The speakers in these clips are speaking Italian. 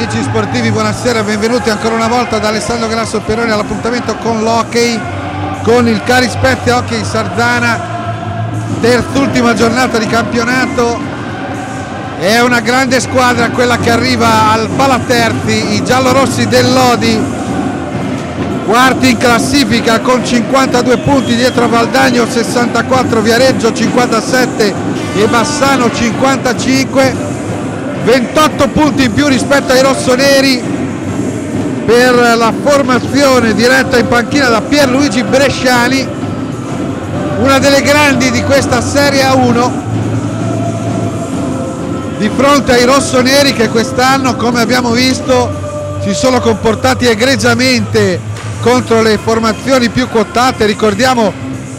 Amici sportivi, buonasera, benvenuti ancora una volta da Alessandro Grasso Peroni all'appuntamento con l'hockey, con il Carispezia Hockey Sardana, terzultima giornata di campionato. È una grande squadra quella che arriva al Palaterzi, i giallorossi del Lodi, quarti in classifica con 52 punti dietro Valdagno 64, Viareggio 57 e Bassano 55 28 punti in più rispetto ai rossoneri per la formazione diretta in panchina da Pierluigi Bresciani una delle grandi di questa Serie A1 di fronte ai rossoneri che quest'anno come abbiamo visto si sono comportati egregiamente contro le formazioni più quotate. Ricordiamo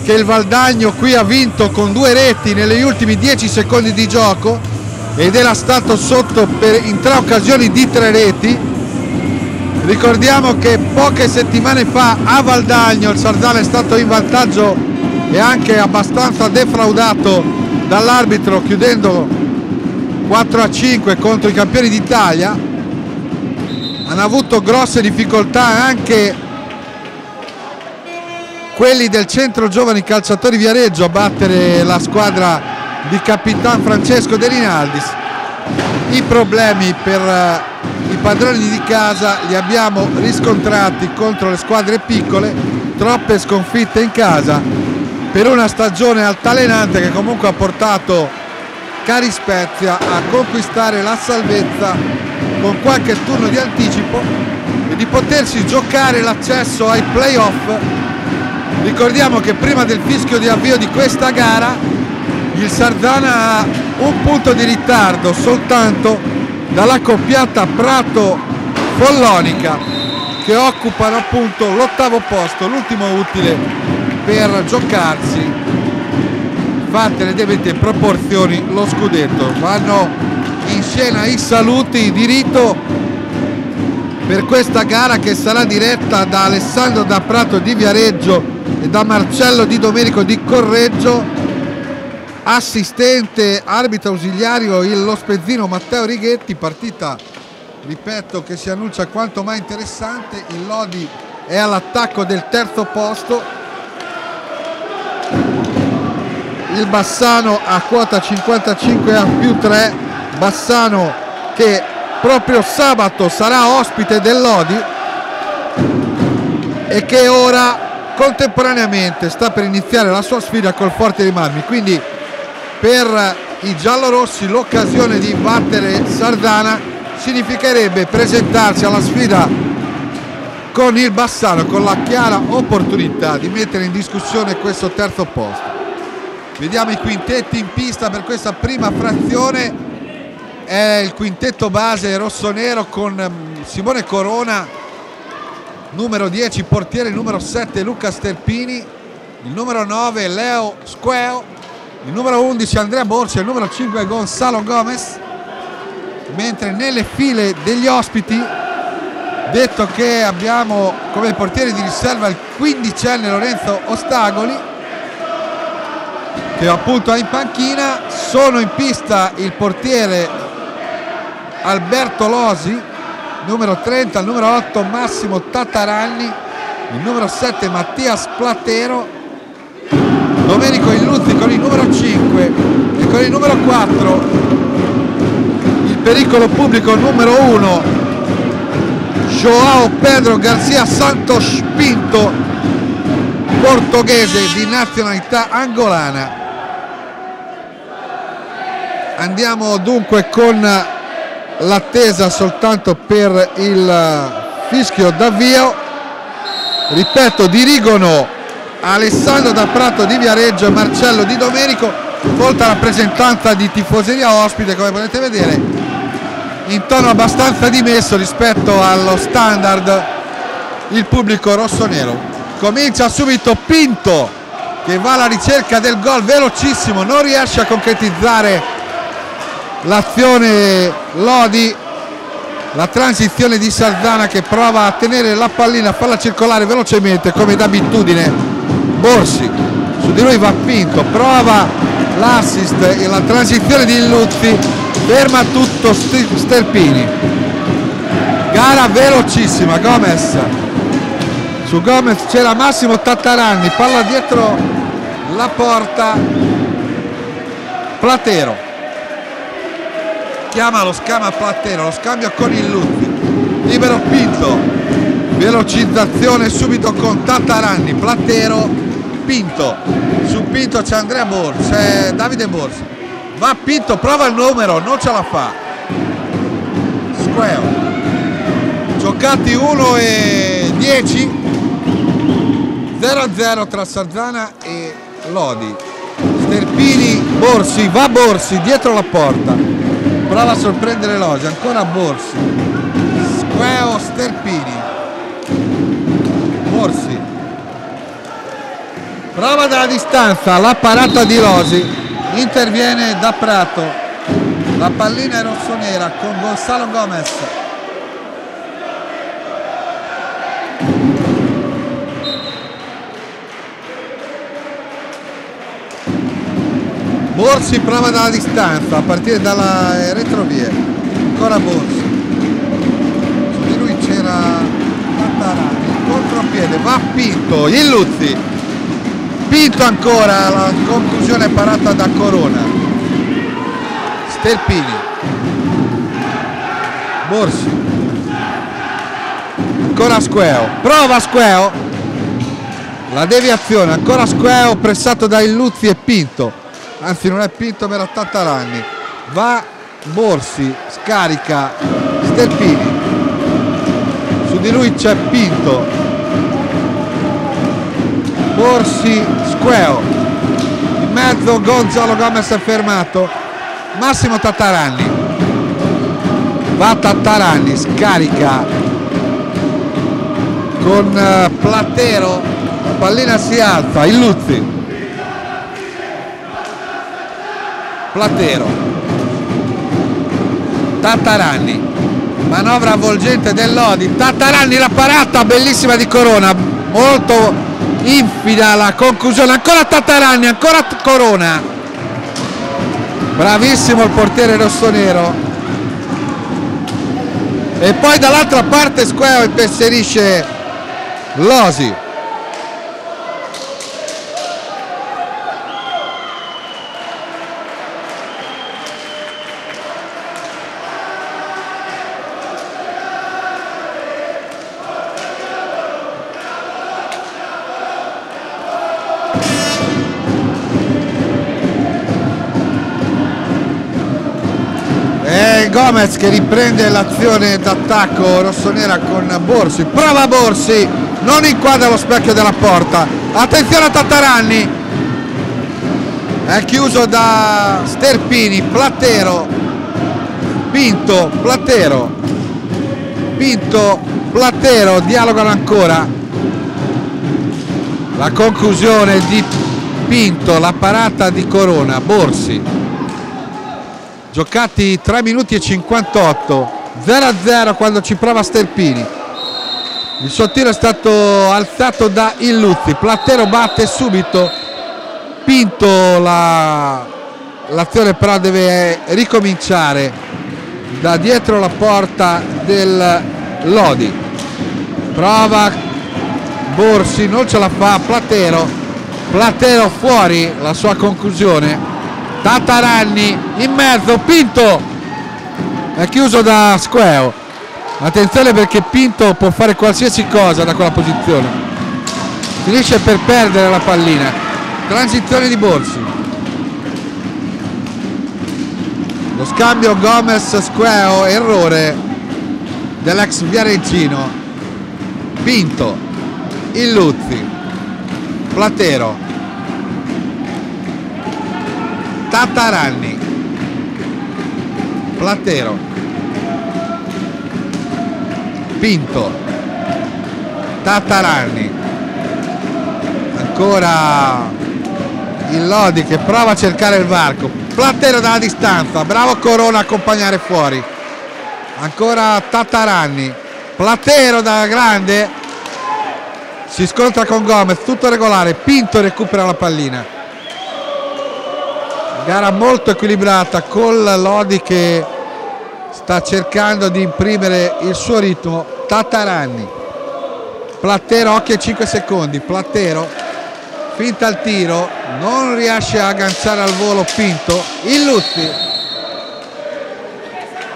che il Valdagno qui ha vinto con due reti negli ultimi 10 secondi di gioco ed era stato sotto per, in tre occasioni di tre reti. Ricordiamo che poche settimane fa a Valdagno il Sardana è stato in vantaggio e anche abbastanza defraudato dall'arbitro chiudendo 4 a 5 contro i campioni d'Italia. Hanno avuto grosse difficoltà anche quelli del centro giovani calciatori Viareggio a battere la squadra di Capitan Francesco De Rinaldis. I problemi per uh, i padroni di casa li abbiamo riscontrati contro le squadre piccole, troppe sconfitte in casa per una stagione altalenante che comunque ha portato Cari Spezia a conquistare la salvezza con qualche turno di anticipo e di potersi giocare l'accesso ai playoff. Ricordiamo che prima del fischio di avvio di questa gara il Sardana ha un punto di ritardo soltanto dalla coppiata Prato-Follonica che occupano appunto l'ottavo posto, l'ultimo utile per giocarsi fatte le debite proporzioni lo scudetto. Vanno in scena i saluti di rito per questa gara che sarà diretta da Alessandro da Prato di Viareggio e da Marcello di Domenico di Correggio assistente arbitro ausiliario lo spezzino Matteo Righetti. Partita ripeto che si annuncia quanto mai interessante. Il Lodi è all'attacco del terzo posto. Il Bassano a quota 55 a più 3 Bassano che proprio sabato sarà ospite del Lodi e che ora contemporaneamente sta per iniziare la sua sfida col Forte dei Marmi. Quindi per i giallorossi l'occasione di battere Sardana significherebbe presentarsi alla sfida con il Bassano con la chiara opportunità di mettere in discussione questo terzo posto. Vediamo i quintetti in pista per questa prima frazione. È il quintetto base rossonero con mm, Simone Corona numero 10 portiere numero 7 Luca Sterpini il numero 9 Leo Squeo il numero 11 Andrea Borcia, il numero 5 Gonzalo Gomez, mentre nelle file degli ospiti, detto che abbiamo come portiere di riserva il quindicenne Lorenzo Ostagoli, che appunto è in panchina, sono in pista il portiere Alberto Losi, numero 30, il numero 8 Massimo Tataranni, il numero 7 Mattias Platero, Domenico Illuzzi con il numero 5 e con il numero 4 il pericolo pubblico numero 1 Joao Pedro Garcia Santos Pinto portoghese di nazionalità angolana. Andiamo dunque con l'attesa soltanto per il fischio d'avvio. Ripeto dirigono Alessandro da Prato di Viareggio e Marcello di Domenico volta rappresentanza di tifoseria ospite come potete vedere in tono abbastanza dimesso rispetto allo standard il pubblico rosso-nero. Comincia subito Pinto che va alla ricerca del gol velocissimo non riesce a concretizzare l'azione Lodi la transizione di Sardana che prova a tenere la pallina a farla circolare velocemente come d'abitudine Borsi su di lui va Pinto prova l'assist e la transizione di Luzzi ferma tutto Sterpini. Gara velocissima Gomez. Su Gomez c'era Massimo Tattarani palla dietro la porta Platero. Chiama lo scambio Platero lo scambio con il Luzzi. Libero Pinto velocizzazione subito con Tattarani Platero Pinto. Su Pinto c'è Andrea Borsi c'è Davide Borsi va Pinto prova il numero non ce la fa. Square. Giocati 1 e 10 0-0 tra Sarzana e Lodi. Sterpini Borsi va Borsi dietro la porta. Prova a sorprendere Lodi ancora Borsi. Squeo Sterpini prova dalla distanza la parata di Losi interviene da Prato. La pallina è rossonera con Gonzalo Gomez. Borsi prova dalla distanza a partire dalla retrovia ancora Borsi. Su di lui c'era Tattarani contropiede va Pinto il Luzzi Pinto ancora la conclusione parata da Corona. Sterpini Borsi ancora Squeo prova Squeo la deviazione ancora Squeo pressato da Illuzzi e Pinto. Anzi non è Pinto per Tattarani va Borsi scarica Sterpini su di lui c'è Pinto Borsi Squeo. In mezzo Gonzalo Gomez è fermato. Massimo Tattarani va Tattarani scarica. Con eh, Platero la pallina si alza Illuzzi Platero. Tattarani manovra avvolgente dell'Odi. Tattarani la parata bellissima di Corona. Molto infida la conclusione. Ancora Tattarani ancora Corona. Bravissimo il portiere rossonero e poi dall'altra parte Squeo impensierisce Losi Gomez che riprende l'azione d'attacco rossonera con Borsi. Prova Borsi non inquadra lo specchio della porta. Attenzione a Tattaranni. È chiuso da Sterpini Platero. Pinto Platero. Pinto Platero dialogano ancora. La conclusione di Pinto la parata di Corona Borsi giocati 3 minuti e 58 0 a 0 quando ci prova Sterpini. Il suo tiro è stato alzato da Illuzzi. Plattero batte subito. Pinto la... l'azione però deve ricominciare da dietro la porta del Lodi. Prova Borsi non ce la fa Platero. Platero fuori la sua conclusione Tattaranni in mezzo, Pinto è chiuso da Squeo. Attenzione perché Pinto può fare qualsiasi cosa da quella posizione. Finisce per perdere la pallina. Transizione di Borsi. Lo scambio Gomez-Squeo errore dell'ex Viareggino Pinto Illuzzi Platero Tataranni Platero. Pinto. Tataranni ancora il Lodi che prova a cercare il varco. Platero dalla distanza. Bravo Corona a accompagnare fuori. Ancora Tataranni Platero da grande. Si scontra con Gomez tutto regolare. Pinto recupera la pallina gara molto equilibrata con Lodi che sta cercando di imprimere il suo ritmo. Tataranni. Plattero occhio ai 5 secondi. Plattero finta al tiro non riesce a agganciare al volo Pinto Illuzzi.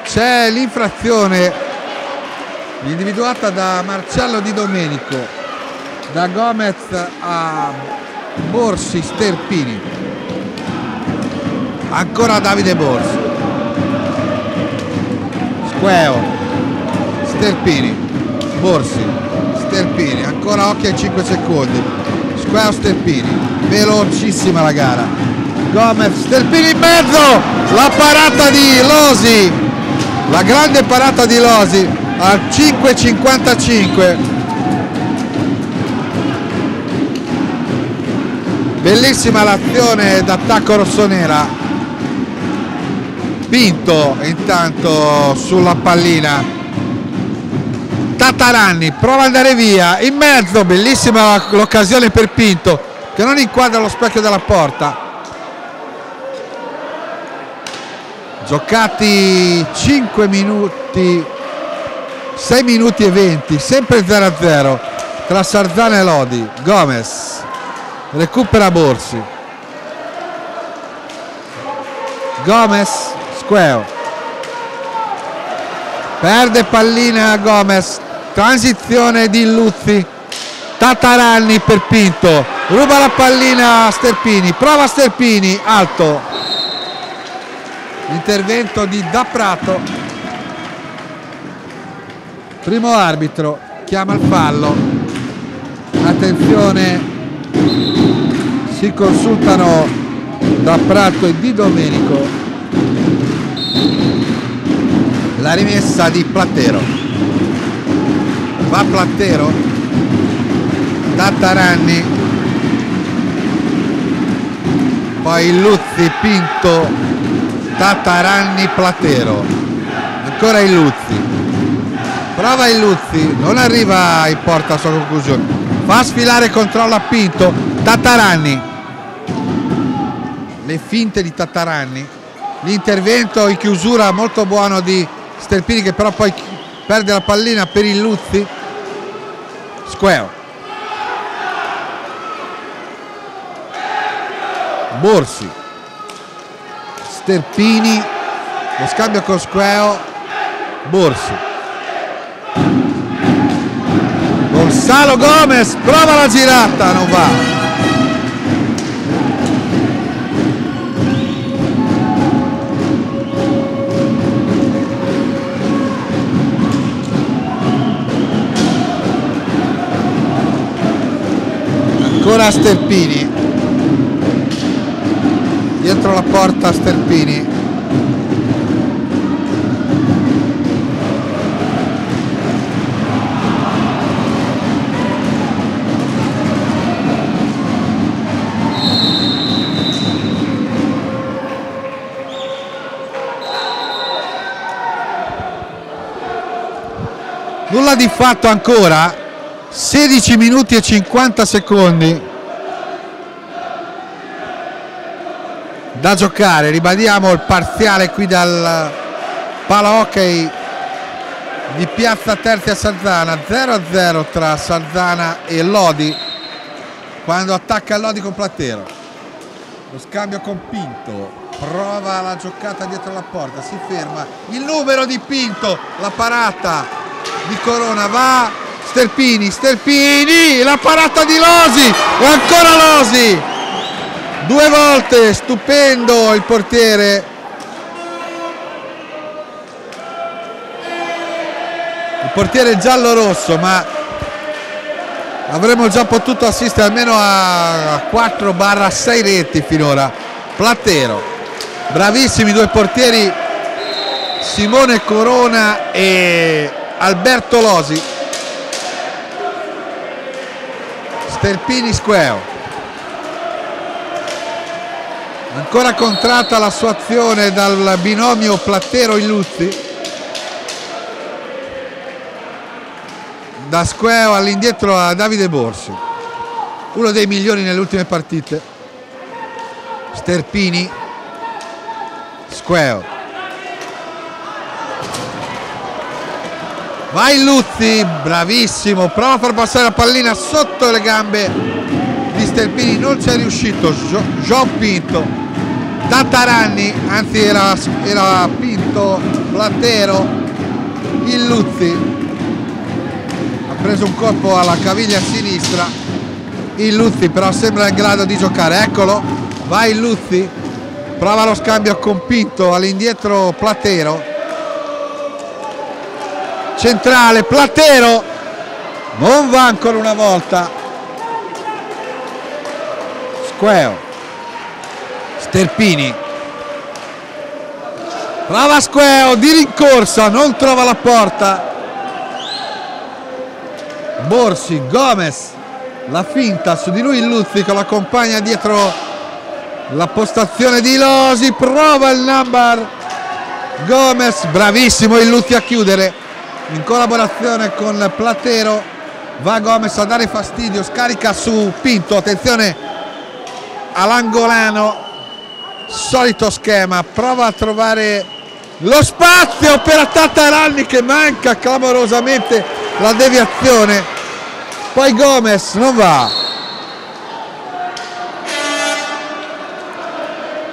C'è l'infrazione individuata da Marcello Di Domenico da Gomez a Borsi Sterpini ancora Davide Borsi. Squeo. Sterpini. Borsi. Sterpini. Ancora occhio ai 5 secondi. Squeo Sterpini. Velocissima la gara. Gomez Sterpini in mezzo. La parata di Losi. La grande parata di Losi al 5.55 bellissima l'azione d'attacco rossonera Pinto intanto sulla pallina. Tataranni prova ad andare via in mezzo bellissima l'occasione per Pinto che non inquadra lo specchio della porta. Giocati 5 minuti 6 minuti e 20 sempre 0 a 0 tra Sarzana e Lodi. Gomez recupera Borsi. Gomez Squeo perde pallina Gomez. Transizione di Luzzi. Tataranni per Pinto. Ruba la pallina a Sterpini. Prova Sterpini. Alto. Intervento di Da Prato. Primo arbitro. Chiama il fallo. Attenzione. Si consultano Da Prato e Di Domenico la rimessa di Plattero. Va Plattero. Tattaranni poi Luzzi Pinto Tattaranni Plattero. Ancora il Luzzi. Prova il Luzzi. Non arriva in porta a sua conclusione. Fa sfilare controlla Pinto. Tattaranni le finte di Tattaranni l'intervento in chiusura molto buono di Sterpini che però poi perde la pallina per il Luzzi. Squeo. Borsi. Sterpini lo scambio con Squeo. Borsi. Gonzalo Gomez prova la girata non va ancora Sterpini. Dietro la porta Sterpini. Nulla di fatto ancora 16 minuti e 50 secondi. Da giocare ribadiamo il parziale qui dal pala hockey di piazza Terzi Salzana. 0 0 tra Salzana e Lodi. Quando attacca Lodi con Plattero lo scambio con Pinto prova la giocata dietro la porta si ferma. Il numero di Pinto la parata di Corona va Sterpini, Sterpini, la parata di Losi e ancora Losi. Due volte, stupendo il portiere. Il portiere giallo-rosso, ma avremmo già potuto assistere almeno a 4-6 reti finora. Plattero, bravissimi due portieri Simone Corona e Alberto Losi Sterpini Square ancora contratta la sua azione dal binomio Plattero-Illuzzi da Squeo all'indietro a Davide Borsi. Uno dei migliori nelle ultime partite. Sterpini. Squeo vai Luzzi bravissimo prova a far passare la pallina sotto le gambe. Di Sterpini non ci è riuscito Gio Pinto. Tattaranni anzi era, era Pinto Platero il Luzzi. Ha preso un colpo alla caviglia sinistra. Il Luzzi però sembra in grado di giocare. Eccolo vai Luzzi. Prova lo scambio con Pinto all'indietro Platero centrale Platero. Non va ancora una volta. Squeo. Sterpini. Prova Squeo di rincorsa non trova la porta. Borsi Gomez. La finta su di lui Luzzi che lo accompagna dietro. La postazione di Losi prova il number. Gomez bravissimo il Luzzi a chiudere in collaborazione con Platero va Gomez a dare fastidio scarica su Pinto attenzione all'angolano solito schema prova a trovare lo spazio per Tataralli che manca clamorosamente la deviazione. Poi Gomez non va.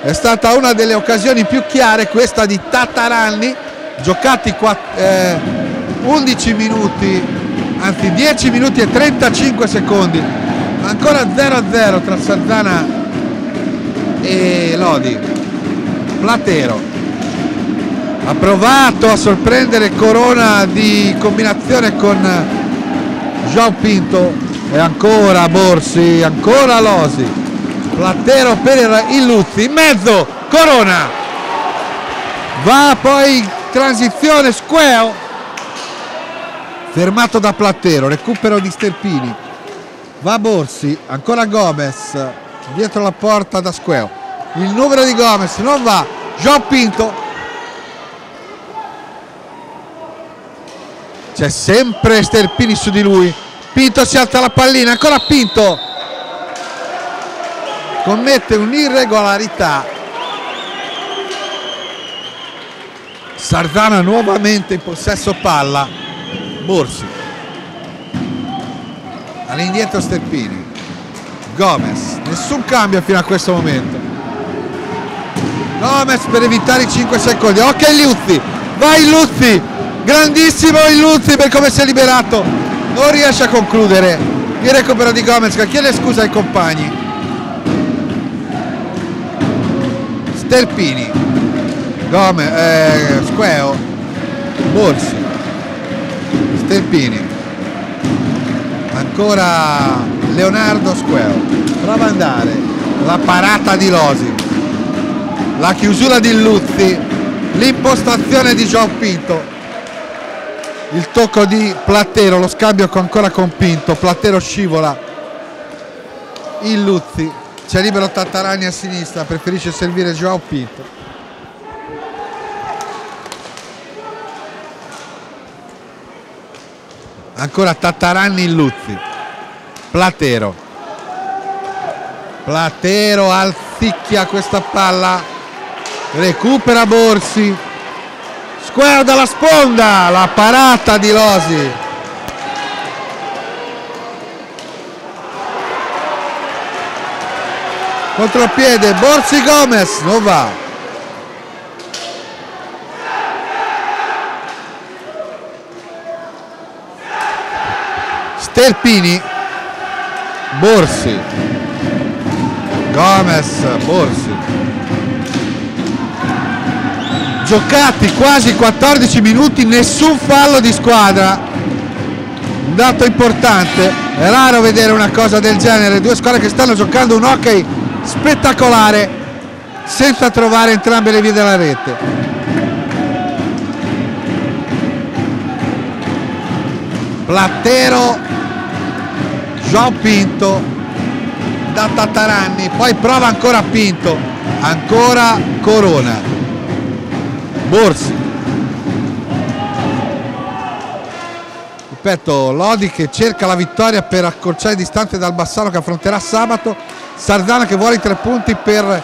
È stata una delle occasioni più chiare questa di Tataralli giocati 4, eh, 11 minuti, anzi 10 minuti e 35 secondi, ancora 0-0 tra Sardana e Lodi. Platero ha provato a sorprendere Corona di combinazione con João Pinto e ancora Borsi, ancora Losi. Platero per il Luzzi, in mezzo Corona. Va poi transizione Squeo fermato da Plattero, recupero di Sterpini, va Borsi, ancora Gomez, dietro la porta da Squeo, il numero di Gomez non va, Gio Pinto, c'è sempre Sterpini su di lui, Pinto si alza la pallina, ancora Pinto, commette un'irregolarità, Sardana nuovamente in possesso palla, Borsi. All'indietro Steppini. Gomez. Nessun cambio fino a questo momento. Gomez per evitare i 5 secondi. Ok Luzzi. Vai Luzzi. Grandissimo il Luzzi per come si è liberato. Non riesce a concludere. Il recupero di Gomez che chiede scusa ai compagni. Sterpini Gomez eh, Squeo. Borsi Sterpini ancora Leonardo Squeo. Prova ad andare. La parata di Losi. La chiusura di Luzzi. L'impostazione di Gio Pinto. Il tocco di Plattero lo scambio ancora con Pinto Plattero scivola. Il Luzzi. C'è libero Tattarani a sinistra preferisce servire Joao Pinto ancora Tattaranni in Luzzi. Platero. Platero alzicchia questa palla. Recupera Borsi. Squadra dalla sponda. La parata di Losi. Contropiede Borsi Gomez non va Sterpini Borsi. Gomez Borsi. Giocati quasi 14 minuti nessun fallo di squadra. Un dato importante. È raro vedere una cosa del genere. Due squadre che stanno giocando un hockey spettacolare senza trovare entrambe le vie della rete. Plattero João Pinto da Tattaranni poi prova ancora Pinto ancora Corona. Borsi. Ripeto Lodi che cerca la vittoria per accorciare distanze dal Bassano che affronterà sabato. Sardana che vuole i tre punti per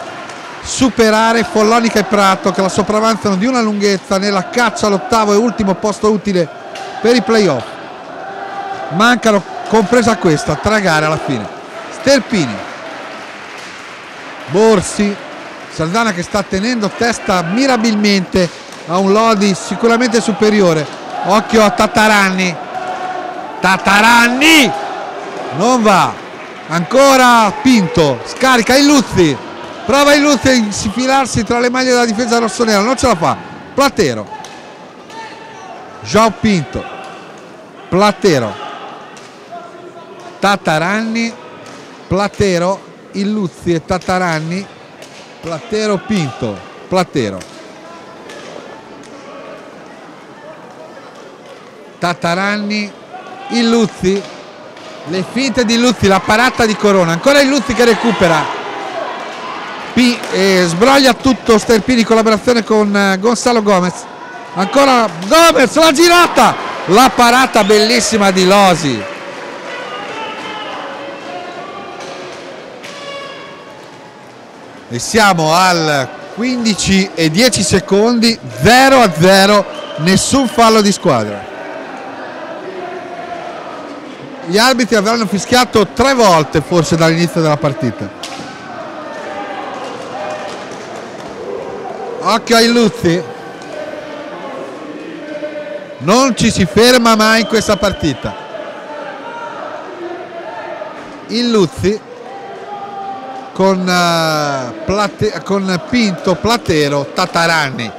superare Follonica e Prato che la sopravanzano di una lunghezza nella caccia all'ottavo e ultimo posto utile per i playoff. Mancano, compresa questa, tre gare alla fine. Sterpini, Borsi, Saldana che sta tenendo testa mirabilmente a un Lodi sicuramente superiore. Occhio a Tataranni. Tataranni! Non va. Ancora Pinto. Scarica Illuzzi. Prova Illuzzi a infilarsi tra le maglie della difesa rossonera. Non ce la fa. Platero. Joao Pinto. Platero. Tataranni. Platero. Illuzzi e Tataranni. Platero Pinto. Platero. Tataranni, Illuzzi, le finte di Illuzzi, la parata di Corona, ancora Illuzzi che recupera, P, eh, sbroglia tutto Sterpini in collaborazione con eh, Gonzalo Gomez, ancora Gomez, la girata, la parata bellissima di Losi. E siamo al 15 e 10 secondi, 0 a 0, nessun fallo di squadra gli arbitri avranno fischiato tre volte forse dall'inizio della partita. Occhio ai Luzzi. Non ci si ferma mai in questa partita. Il Luzzi con, uh, plate, con Pinto, Platero, Tatarani.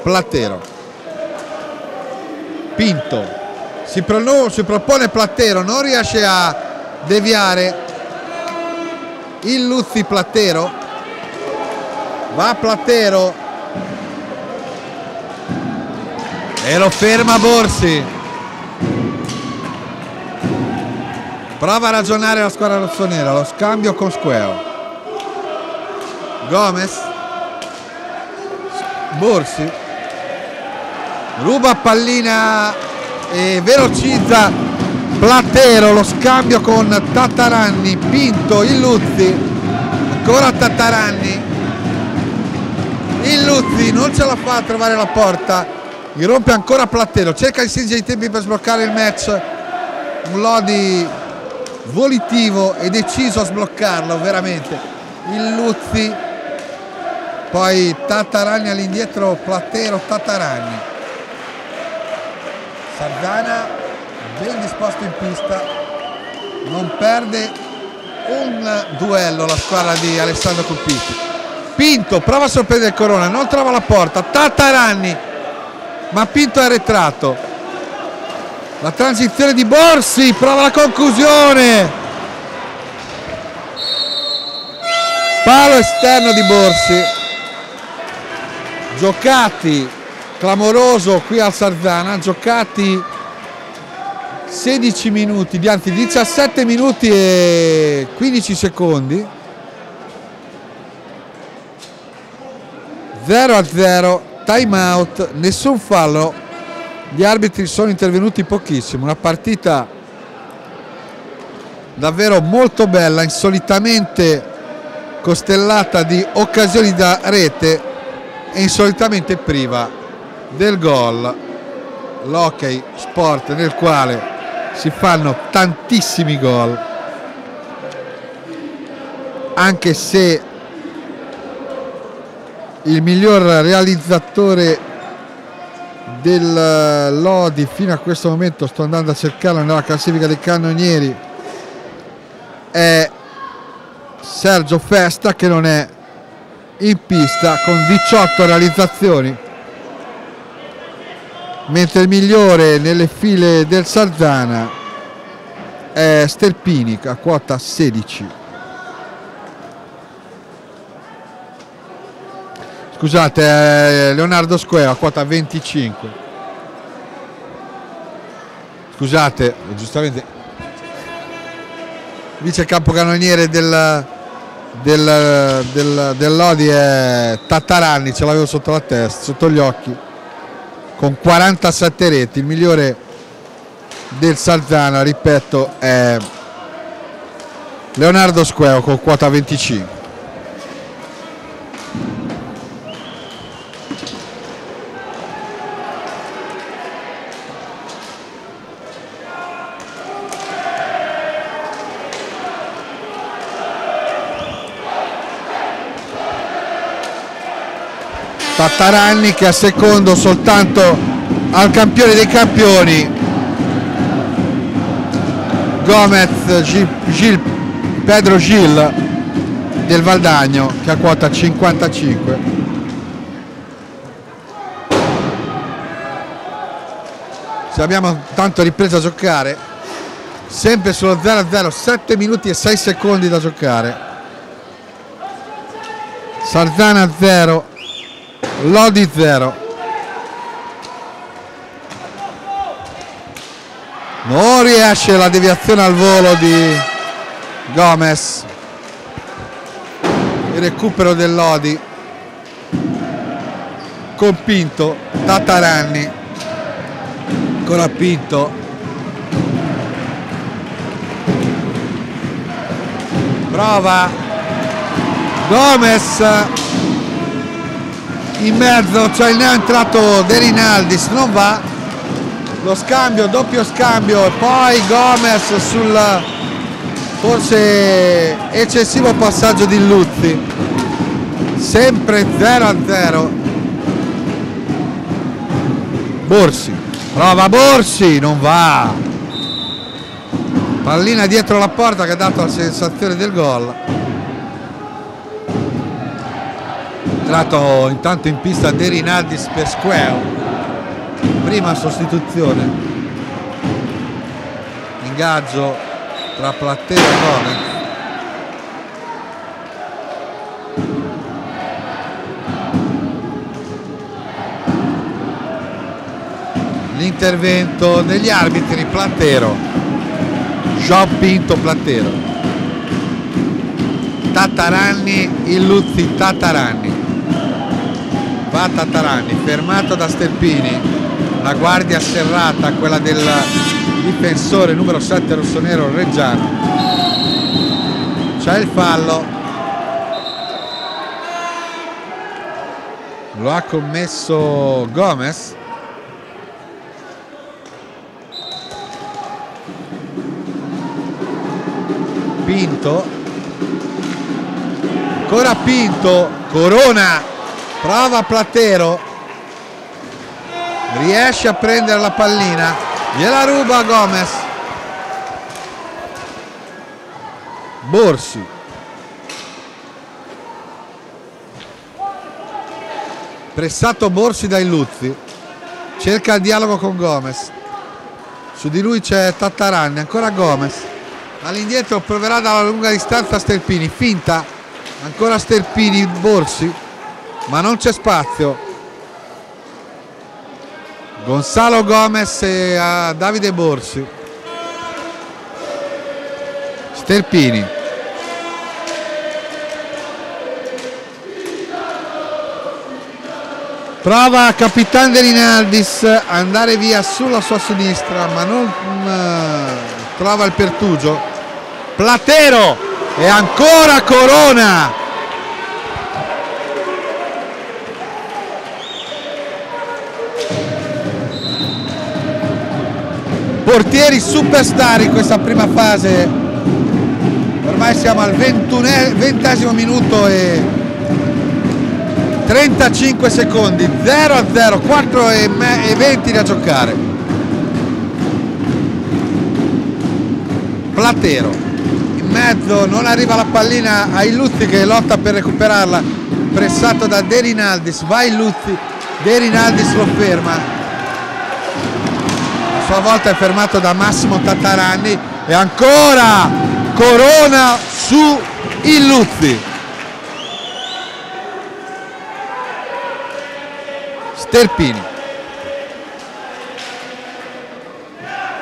Platero. Pinto si, si propone Plattero, non riesce a deviare il Luzzi Plattero, va Plattero e lo ferma Borsi. Prova a ragionare la squadra rossonera, lo scambio con Squeo. Gomez, Borsi, ruba pallina e velocizza Platero lo scambio con Tattaranni Pinto Illuzzi. Ancora Tattaranni Illuzzi non ce la fa a trovare la porta. Irrompe ancora Platero cerca di stringere i tempi per sbloccare il match. Un Lodi volitivo e deciso a sbloccarlo veramente Illuzzi poi Tattaranni all'indietro Platero Tattaranni Sardana ben disposto in pista, non perde un duello la squadra di Alessandro Colpiti. Pinto prova a sorprendere Corona, non trova la porta, Tattaranni, ma Pinto è arretrato. La transizione di Borsi, prova la conclusione. Palo esterno di Borsi. Giocati clamoroso qui al Sarzana, giocati 16 minuti, anzi 17 minuti e 15 secondi. 0 a 0, time out, nessun fallo, gli arbitri sono intervenuti pochissimo, una partita davvero molto bella, insolitamente costellata di occasioni da rete e insolitamente priva del gol. L'hockey sport nel quale si fanno tantissimi gol anche se il miglior realizzatore del Lodi fino a questo momento sto andando a cercarlo nella classifica dei cannonieri. È Sergio Festa che non è in pista con 18 realizzazioni. Mentre il migliore nelle file del Sarzana è Sterpini a quota 16 scusate è Leonardo Square a quota 25 scusate giustamente. Vice capocannoniere del del, del, dell'Odi è Tattaranni ce l'avevo sotto la testa sotto gli occhi. Con 47 reti, il migliore del Salzana, ripeto, è Leonardo Squeo con quota 25. Tattaranni che a secondo soltanto al campione dei campioni. Gomez Gil, Gil, Pedro Gil del Valdagno che ha quota 55 se abbiamo tanto ripreso a giocare sempre sullo 0 0 7 minuti e 6 secondi da giocare. Sarzana 0 Lodi 0 non riesce la deviazione al volo di Gomez. Il recupero dell'Odi con Pinto Tataranni ancora Pinto. Prova Gomez in mezzo cioè ne ha entrato De Rinaldis non va. Lo scambio doppio scambio e poi Gomez sul forse eccessivo passaggio di Luzzi. Sempre 0 a 0 Borsi prova Borsi non va. Pallina dietro la porta che ha dato la sensazione del gol entrato intanto in pista De Rinaldis per Square prima sostituzione. Ingaggio tra Platteo e Gomez. L'intervento degli arbitri Plattero Job Pinto Plattero Tataranni Illuzzi Tataranni va Tataranni fermato da Sterpini. La guardia serrata quella del difensore numero 7 rossonero Reggiano. C'è il fallo. Lo ha commesso Gomez. Pinto. Ancora Pinto. Corona prova Platero. Riesce a prendere la pallina. Gliela ruba Gomez. Borsi. Pressato Borsi dai Luzzi. Cerca il dialogo con Gomez. Su di lui c'è Tattaranni ancora Gomez. All'indietro proverà dalla lunga distanza Sterpini. Finta. Ancora Sterpini Borsi ma non c'è spazio. Gonzalo Gomez e a Davide Borsi. Sterpini. Prova Capitan De Rinaldis a andare via sulla sua sinistra ma non uh, trova il pertugio. Platero e ancora Corona portieri superstar in questa prima fase. Ormai siamo al ventesimo minuto e 35 secondi. 0 a 0 4 e, 20 da giocare. Platero in mezzo non arriva la pallina a Illuzzi che lotta per recuperarla. Pressato da De Rinaldis va Illuzzi De Rinaldis lo ferma sua volta è fermato da Massimo Tattaranni e ancora Corona su Illuzzi. Sterpini.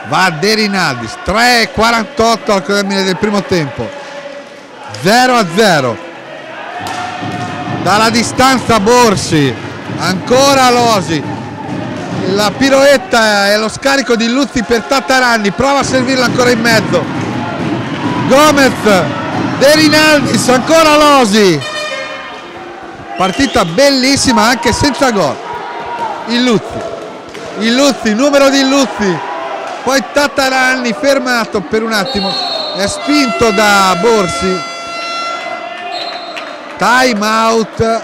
Va De Rinaldis 3.48 al termine del primo tempo. 0 a 0 dalla distanza Borsi ancora Losi la piroetta e lo scarico di Luzzi per Tattaranni prova a servirla ancora in mezzo. Gomez De Rinaldis ancora Losi. Partita bellissima anche senza gol. Illuzzi Illuzzi, numero di Illuzzi poi Tattaranni fermato per un attimo è spinto da Borsi. Time out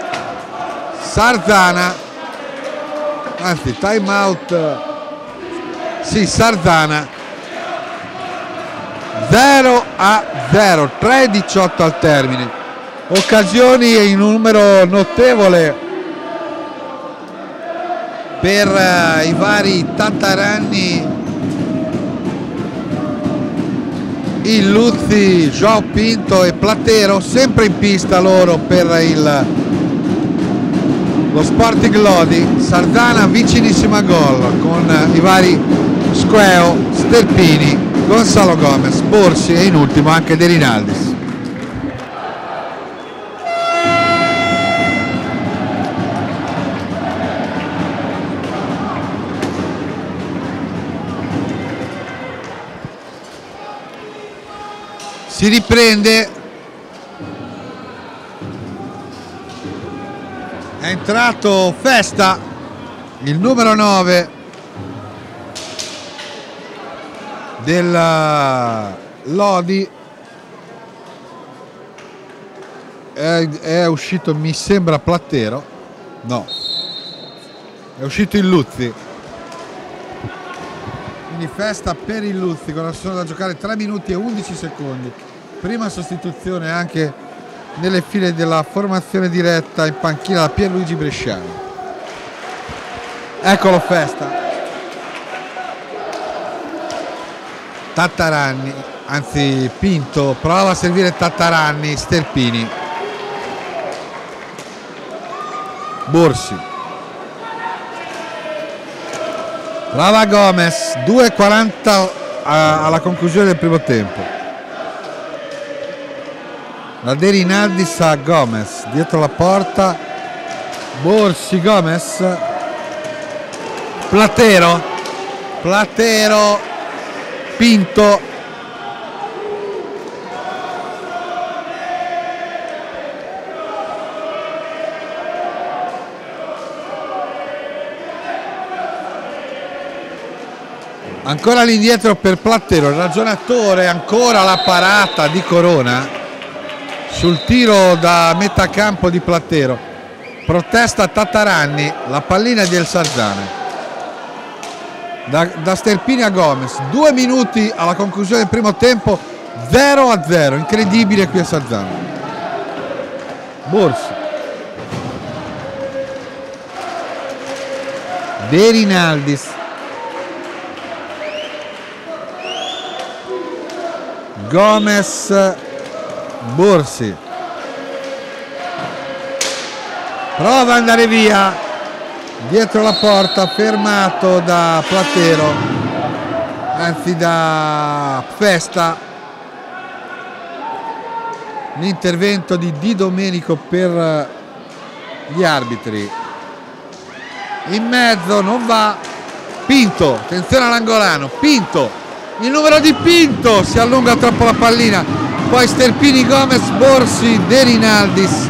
Sardana anzi time out. Sì Sardana 0 a 0 3-18 al termine. Occasioni in numero notevole per uh, i vari Tataranni. Illuzzi, Joao Pinto e Platero sempre in pista loro per il, lo Sporting Lodi Sardana vicinissima a gol con i vari Squeo, Sterpini, Gonzalo Gomez, Borsi e in ultimo anche De Rinaldis. Si riprende entrato Festa il numero 9 della Lodi. È, è uscito mi sembra Plattero. No. È uscito il Luzzi. Quindi festa per il Luzzi con la sono da giocare 3 minuti e 11 secondi. Prima sostituzione anche nelle file della formazione diretta in panchina da Pierluigi Bresciani. Eccolo Festa. Tattaranni anzi Pinto prova a servire Tattaranni Sterpini. Borsi. Brava Gomez 2.40 alla conclusione del primo tempo la De Rinaldis a Gomez. Dietro la porta Borsi Gomez. Platero. Platero. Pinto. Ancora all'indietro per Platero il ragionatore ancora la parata di Corona sul tiro da metà campo di Plattero. Protesta Tattaranni la pallina di El Sarzane. Da, da Sterpini a Gomez due minuti alla conclusione del primo tempo 0 a 0 incredibile qui a Sarzane. Borsi. De Rinaldis Gomez Borsi. Prova ad andare via. Dietro la porta fermato da Platero. Anzi da Festa. L'intervento di Di Domenico per gli arbitri. In mezzo non va. Pinto attenzione all'angolano Pinto. Il numero di Pinto si allunga troppo la pallina poi Sterpini Gomez Borsi De Rinaldis.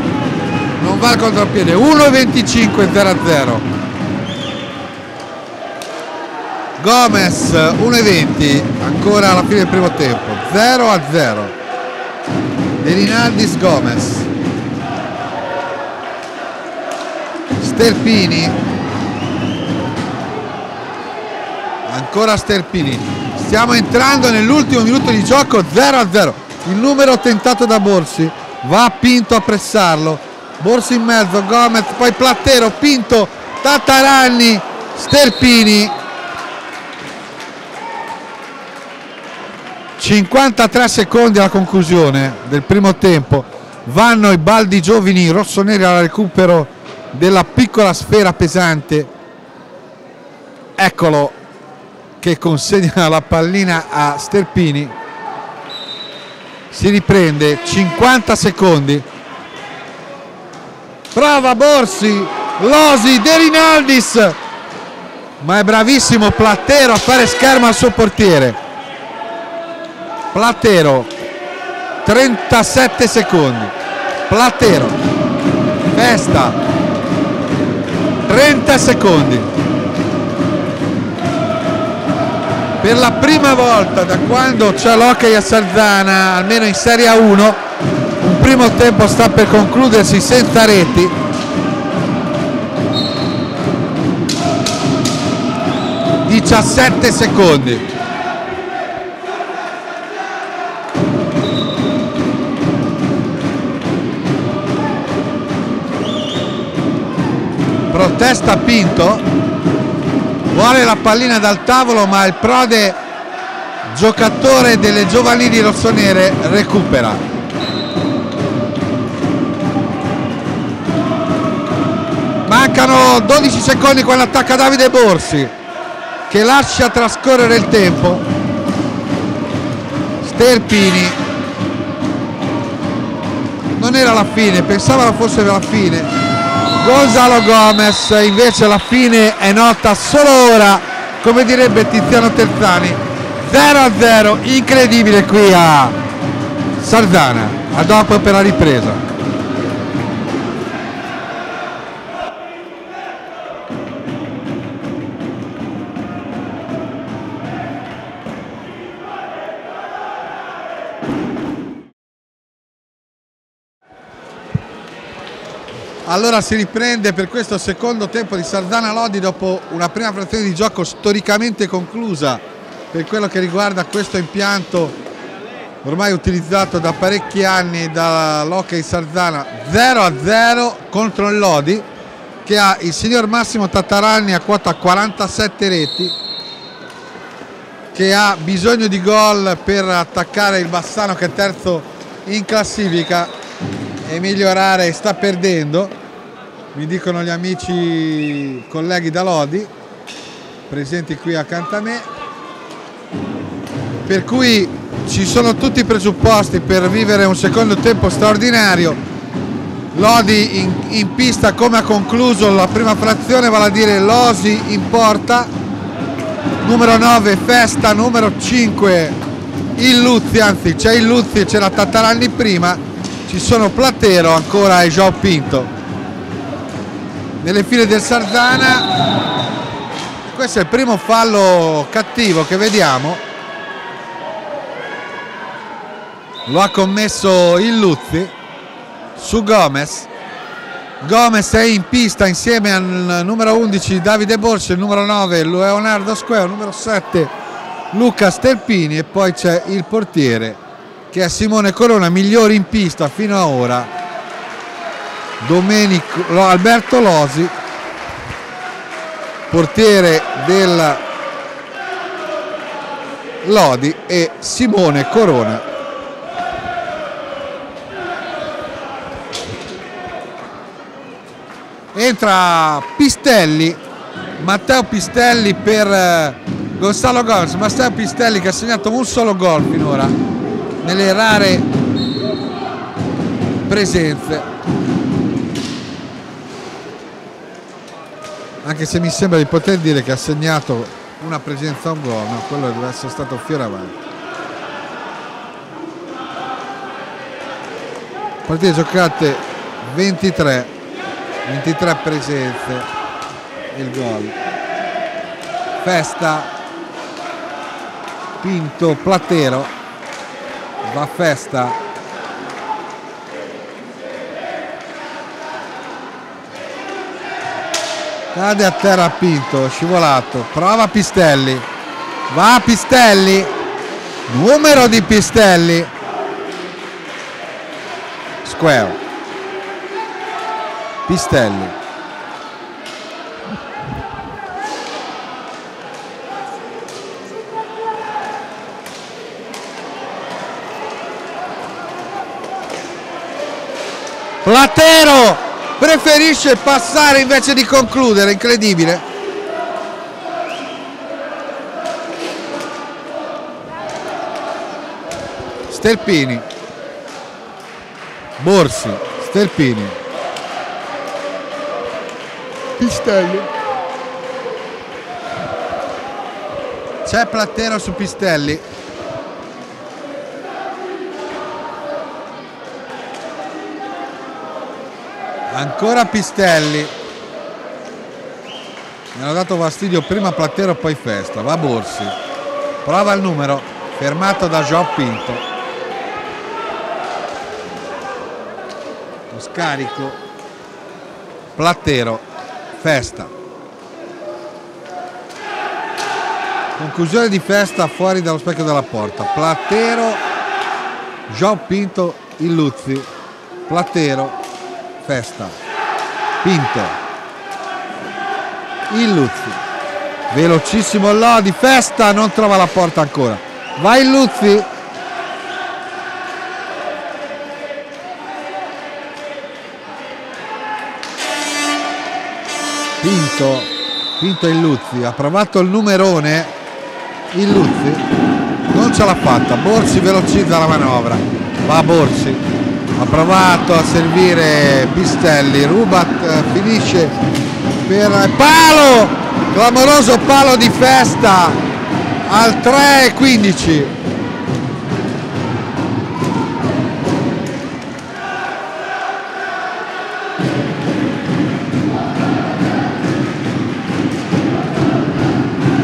Non va al contropiede. 1,25 0-0 Gomez 1,20 ancora alla fine del primo tempo. 0 0 De Rinaldis Gomez. Sterpini. Ancora Sterpini. Stiamo entrando nell'ultimo minuto di gioco 0 0 il numero tentato da Borsi va Pinto a pressarlo. Borsi in mezzo Gomez poi Plattero Pinto Tataranni Sterpini. 53 secondi alla conclusione del primo tempo. Vanno i baldi giovani rossoneri al recupero della piccola sfera pesante. Eccolo che consegna la pallina a Sterpini si riprende 50 secondi. Brava Borsi Losi De Rinaldis. Ma è bravissimo Plattero a fare schermo al suo portiere. Plattero 37 secondi. Plattero Festa 30 secondi per la prima volta da quando c'è l'hockey a Salzana, almeno in Serie 1, un primo tempo sta per concludersi senza reti. Diciassette secondi. Protesta Pinto vuole la pallina dal tavolo ma il Prode, giocatore delle giovanili rossonere, recupera. Mancano 12 secondi quando attacca Davide Borsi che lascia trascorrere il tempo. Sterpini non era la fine, pensava fosse la fine. Gonzalo Gomez invece la fine è nota solo ora, come direbbe Tiziano Terzani. 0 a 0, incredibile qui a Sardana. A dopo per la ripresa. Allora si riprende per questo secondo tempo di Sardana Lodi dopo una prima frazione di gioco storicamente conclusa. Per quello che riguarda questo impianto ormai utilizzato da parecchi anni dall'Hockey Sardana 0 a 0 contro il Lodi che ha il signor Massimo Tatarani a quota 47 reti che ha bisogno di gol per attaccare il Bassano che è terzo in classifica e migliorare sta perdendo mi dicono gli amici colleghi da Lodi presenti qui accanto a me. Per cui ci sono tutti i presupposti per vivere un secondo tempo straordinario. Lodi in, in pista come ha concluso la prima frazione vale a dire Losi in porta. Numero 9 Festa. Numero 5 il Luzzi anzi c'è il Luzzi e c'era Tatarani prima. Ci sono Platero ancora e Joao Pinto nelle file del Sardana. Questo è il primo fallo cattivo che vediamo. Lo ha commesso il Luzzi su Gomez. Gomez è in pista insieme al numero 11 Davide Borsi, il numero 9 Leonardo Squeo, il numero 7 Luca Sterpini e poi c'è il portiere che è Simone Corona, migliore in pista fino ad ora Domenico, Alberto Losi, portiere del Lodi e Simone Corona. Entra Pistelli, Matteo Pistelli per eh, Gonzalo Gomez, Matteo Pistelli che ha segnato un solo gol finora nelle rare presenze anche se mi sembra di poter dire che ha segnato una presenza a un gol, no, quello deve essere stato Fioravanti. Partite giocate 23, 23 presenze, il gol. Festa, Pinto, Platero, va Festa Cade a terra Pinto, scivolato. Prova Pistelli. Va Pistelli. Numero di Pistelli. Square. Pistelli. Platero preferisce passare invece di concludere, incredibile. Stelpini, Borsi, Stelpini, Pistelli. C'è Platero su Pistelli. Ancora Pistelli. Mi hanno dato fastidio prima Platero poi Festa. Va Borsi. Prova il numero fermato da Gio Pinto. Lo scarico. Platero Festa. Conclusione di festa fuori dallo specchio della porta. Platero, Gio Pinto, Illuzzi. Platero, festa. Pinto. Illuzzi. Velocissimo Lodi, festa, non trova la porta ancora. Vai Illuzzi. Pinto, Pinto Illuzzi, ha provato il numerone, Illuzzi non ce l'ha fatta, Borsi velocizza la manovra, va Borsi, ha provato a servire Pistelli, Rubat eh, finisce per palo, clamoroso palo di festa al 3.15.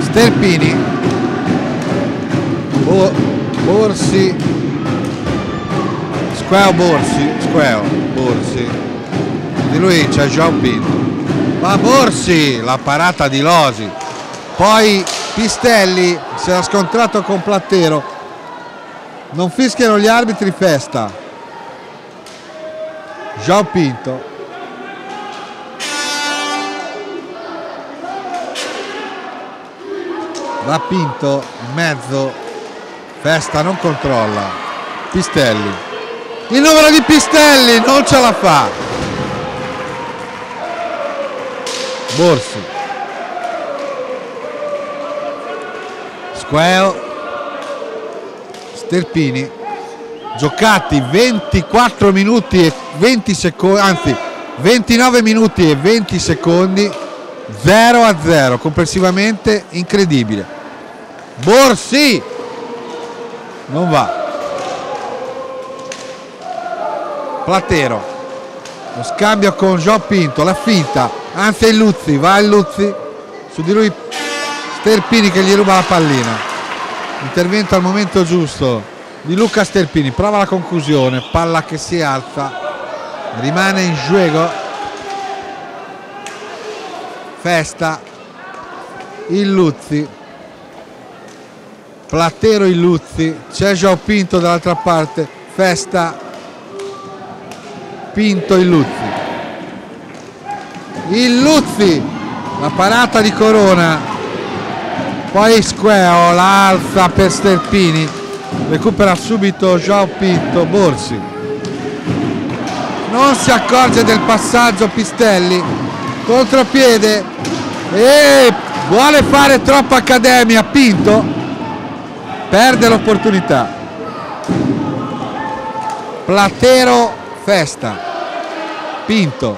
Sterpini Bo- Borsi Squeo Borsi Squeo Borsi. Di lui c'è João Pinto va Borsi la parata di Losi. Poi Pistelli si era scontrato con Plattero non fischiano gli arbitri festa. João Pinto. Va Pinto in mezzo. Festa non controlla. Pistelli il numero di Pistelli non ce la fa. Borsi. Squeo Sterpini. Giocati 24 minuti e 20 secondi anzi 29 minuti e 20 secondi 0 a 0 complessivamente incredibile. Borsi! Non va Platero. Lo scambio con Gio Pinto la finta. Anzi Luzzi va il Luzzi. Su di lui Sterpini che gli ruba la pallina. Intervento al momento giusto di Luca Sterpini. Prova la conclusione palla che si alza rimane in gioco. Festa. Il Luzzi. Platero Illuzzi, c'è Gio Pinto dall'altra parte, Festa, Pinto Illuzzi. Illuzzi, la parata di Corona, poi Squeo, la alza per Sterpini, recupera subito Gio Pinto, Borsi. Non si accorge del passaggio Pistelli, contropiede e vuole fare troppa accademia, Pinto perde l'opportunità Platero Festa Pinto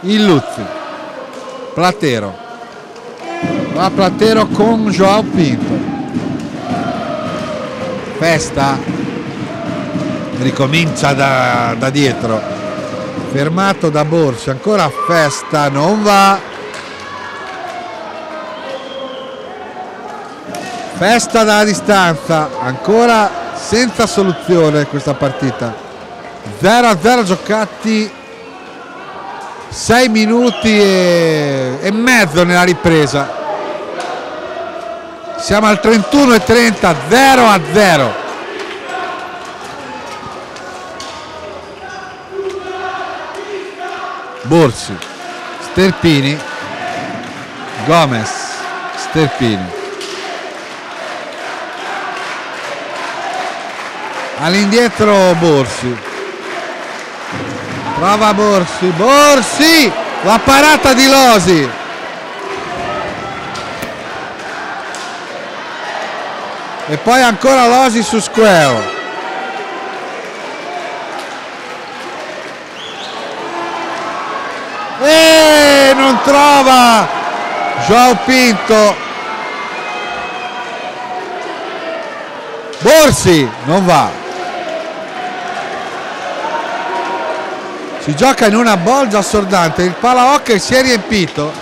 Illuzzi Platero. Va Platero con Joao Pinto. Festa. Ricomincia da, da dietro. Fermato da Borsi ancora Festa non va. Festa dalla distanza, ancora senza soluzione questa partita. 0 a 0 giocati 6 minuti e, e mezzo nella ripresa. Siamo al 31 e 30, 0 a 0. Borsi, Sterpini, Gomez, Sterpini. all'indietro Borsi prova Borsi Borsi la parata di Losi. E poi ancora Losi su Squeo. E non trova Joao Pinto. Borsi non va si gioca in una bolgia assordante il pala hockey si è riempito.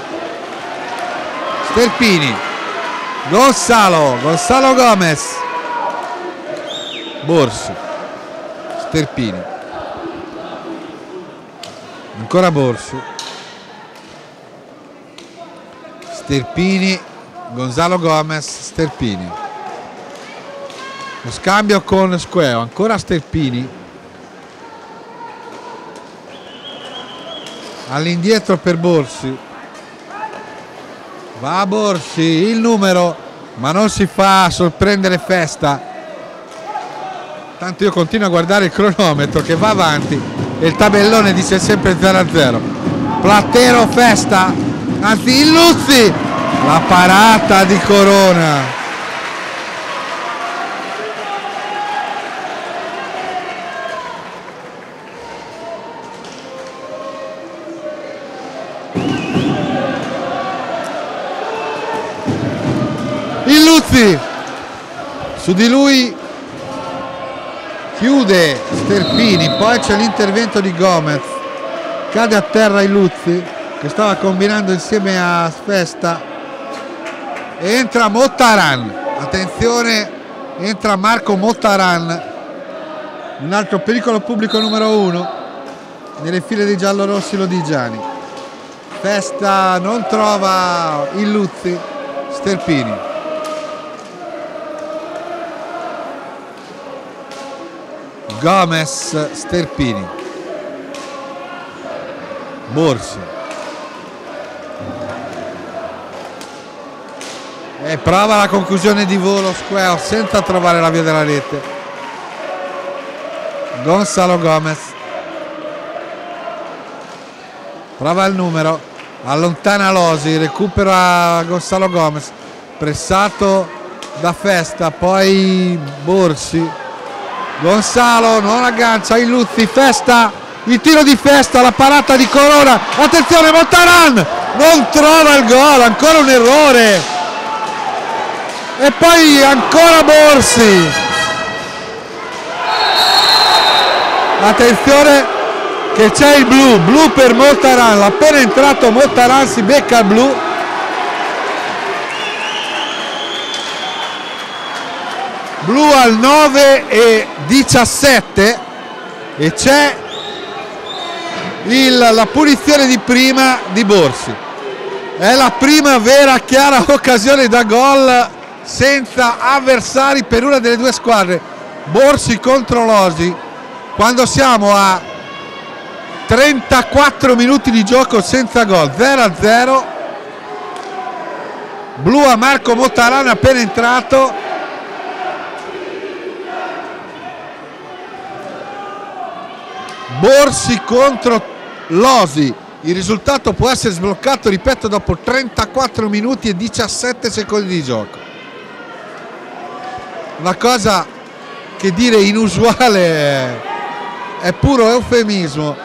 Sterpini. Gonzalo Gonzalo Gomez. Borsi. Sterpini. Ancora Borsi. Sterpini Gonzalo Gomez, Sterpini. Lo scambio con Squeo, ancora Sterpini. All'indietro per Borsi. Va Borsi, il numero, ma non si fa sorprendere Festa. Tanto io continuo a guardare il cronometro che va avanti e il tabellone dice sempre 0-0. Platero Festa, anzi il Luzzi, la parata di Corona. Luzzi su di lui chiude Sterpini poi c'è l'intervento di Gomez. Cade a terra il Luzzi che stava combinando insieme a Festa entra Mottaran. Attenzione entra Marco Mottaran. Un altro pericolo pubblico numero uno nelle file dei giallorossi lodigiani. Festa non trova il Luzzi Sterpini Gomez Sterpini. Borsi. E prova la conclusione di volo Square senza trovare la via della rete. Gonzalo Gomez. Prova il numero. Allontana Losi recupera Gonzalo Gomez. Pressato da Festa poi Borsi Gonzalo non aggancia il Luzzi Festa il tiro di Festa la parata di Corona. Attenzione Montaran non trova il gol ancora un errore. E poi ancora Borsi. Attenzione che c'è il blu blu per Montaran appena entrato Montaran si becca il blu blu al 9 e 17 e c'è la punizione di prima di Borsi. È la prima vera chiara occasione da gol senza avversari per una delle due squadre. Borsi contro Losi. Quando siamo a 34 minuti di gioco senza gol 0 a 0 blu a Marco Mottarano appena entrato Borsi contro Losi. Il risultato può essere sbloccato ripeto dopo 34 minuti e 17 secondi di gioco. Una cosa che dire inusuale è puro eufemismo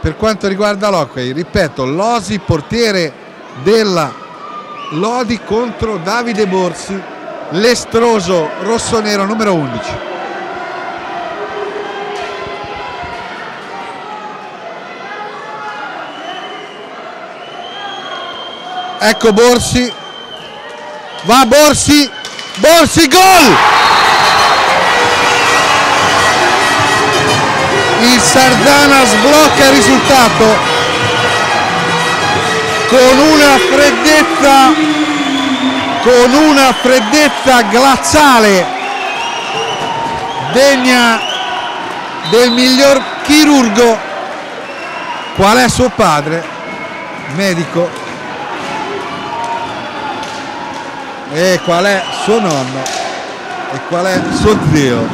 per quanto riguarda l'hockey. Ripeto Losi portiere della Lodi contro Davide Borsi l'estroso rossonero numero 11 ecco Borsi. Va Borsi. Borsi gol! Il Sardana sblocca il risultato con una freddezza con una freddezza glaciale degna del miglior chirurgo. Qual è suo padre? Medico e qual è suo nonno? E qual è suo zio.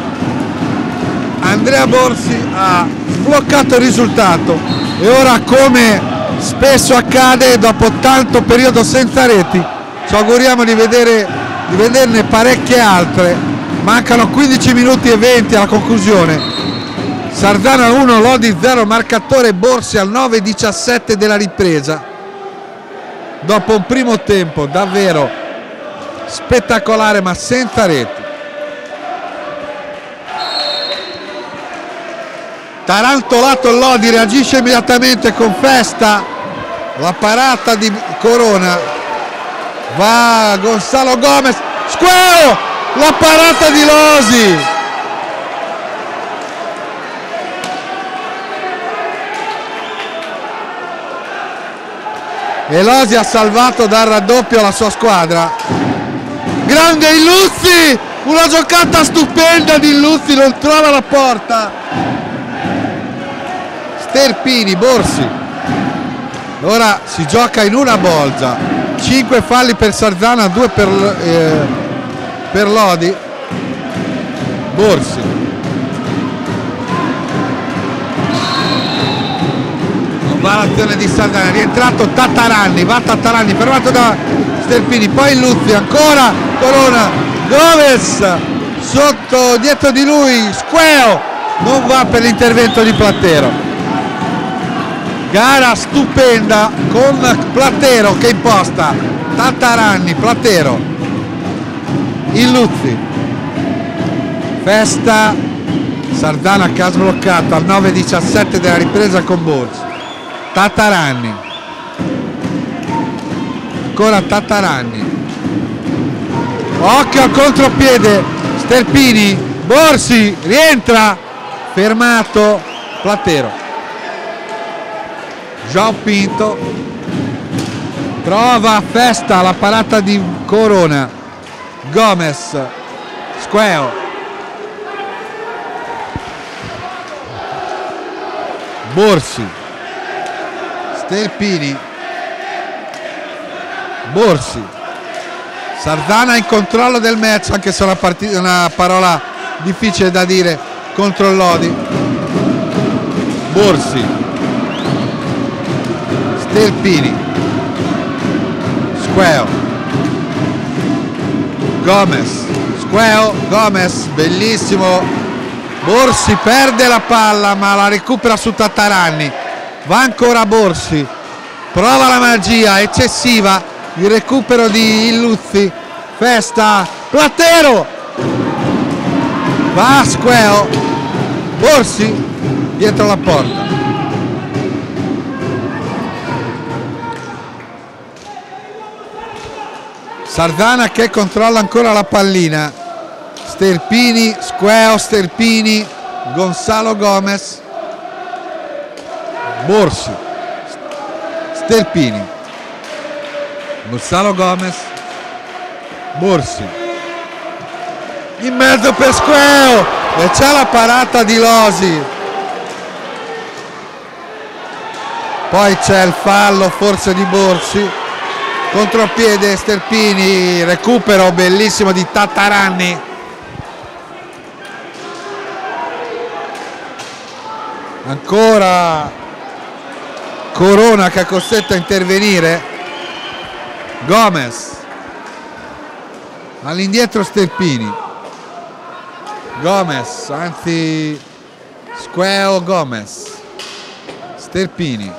Andrea Borsi ha sbloccato il risultato. E ora come spesso accade dopo tanto periodo senza reti ci auguriamo di, vedere, di vederne parecchie altre. Mancano 15 minuti e 20 alla conclusione. Sardana 1 Lodi 0 marcatore Borsi al 9-17 della ripresa. Dopo un primo tempo davvero spettacolare ma senza reti. Tarantolato Lodi reagisce immediatamente con festa la parata di Corona. Va Gonzalo Gomez Squeo la parata di Losi. Elosi ha salvato dal raddoppio la sua squadra grande Illuzzi una giocata stupenda di Illuzzi non trova la porta. Sterpini, Borsi. Ora si gioca in una bolgia 5 falli per Sarzana 2 per, eh, per Lodi. Borsi va l'azione di Sardana, è rientrato Tattaranni, va Tattaranni, fermato da Sterpini, poi Luzzi, ancora Corona, Gomes sotto, dietro di lui, Squeo, non va per l'intervento di Plattero. Gara stupenda con Plattero che imposta, Tattaranni, Plattero, Illuzzi, Festa, Sardana che ha sbloccato al 9-17 della ripresa con Borsi. Tattaranni. Ancora Tattaranni. Occhio al contropiede Sterpini. Borsi rientra. Fermato Plattero Gio Pinto. Trova festa la parata di Corona. Gomez Squeo. Borsi Sterpini Borsi. Sardana in controllo del match anche se è una, partita, una parola difficile da dire contro Lodi. Borsi. Sterpini Squeo. Gomez. Squeo Gomez bellissimo. Borsi perde la palla ma la recupera su Tattaranni va ancora Borsi. Prova la magia eccessiva. Il recupero di Illuzzi. Festa. Plattero va Squeo. Borsi dietro la porta. Sardana che controlla ancora la pallina. Sterpini, Squeo, Sterpini Gonzalo Gomez Borsi Sterpini Gonzalo Gomez. Borsi in mezzo per Squeo e c'è la parata di Losi. Poi c'è il fallo forse di Borsi contropiede Sterpini recupero bellissimo di Tattaranni ancora Corona che è costretto a intervenire. Gomez. All'indietro Sterpini. Gomez anzi Squeo Gomez. Sterpini.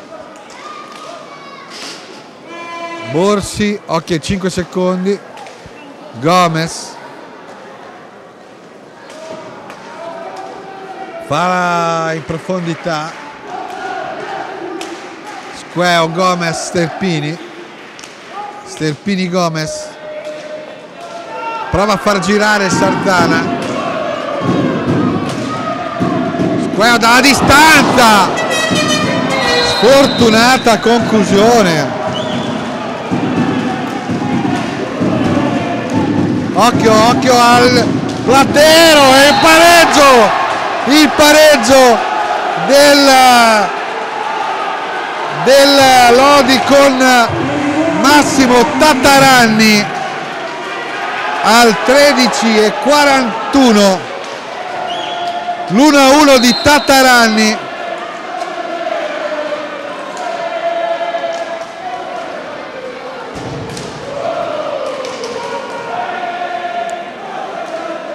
Borsi occhio 5 secondi. Gomez. Fa in profondità Queo Gomez Sterpini. Sterpini Gomez. Prova a far girare Sardana Squeo dalla distanza. Sfortunata conclusione. Occhio occhio al platero e pareggio. Il pareggio del del Lodi con Massimo Tattaranni al 13 e 41 l'1-1 di Tattaranni.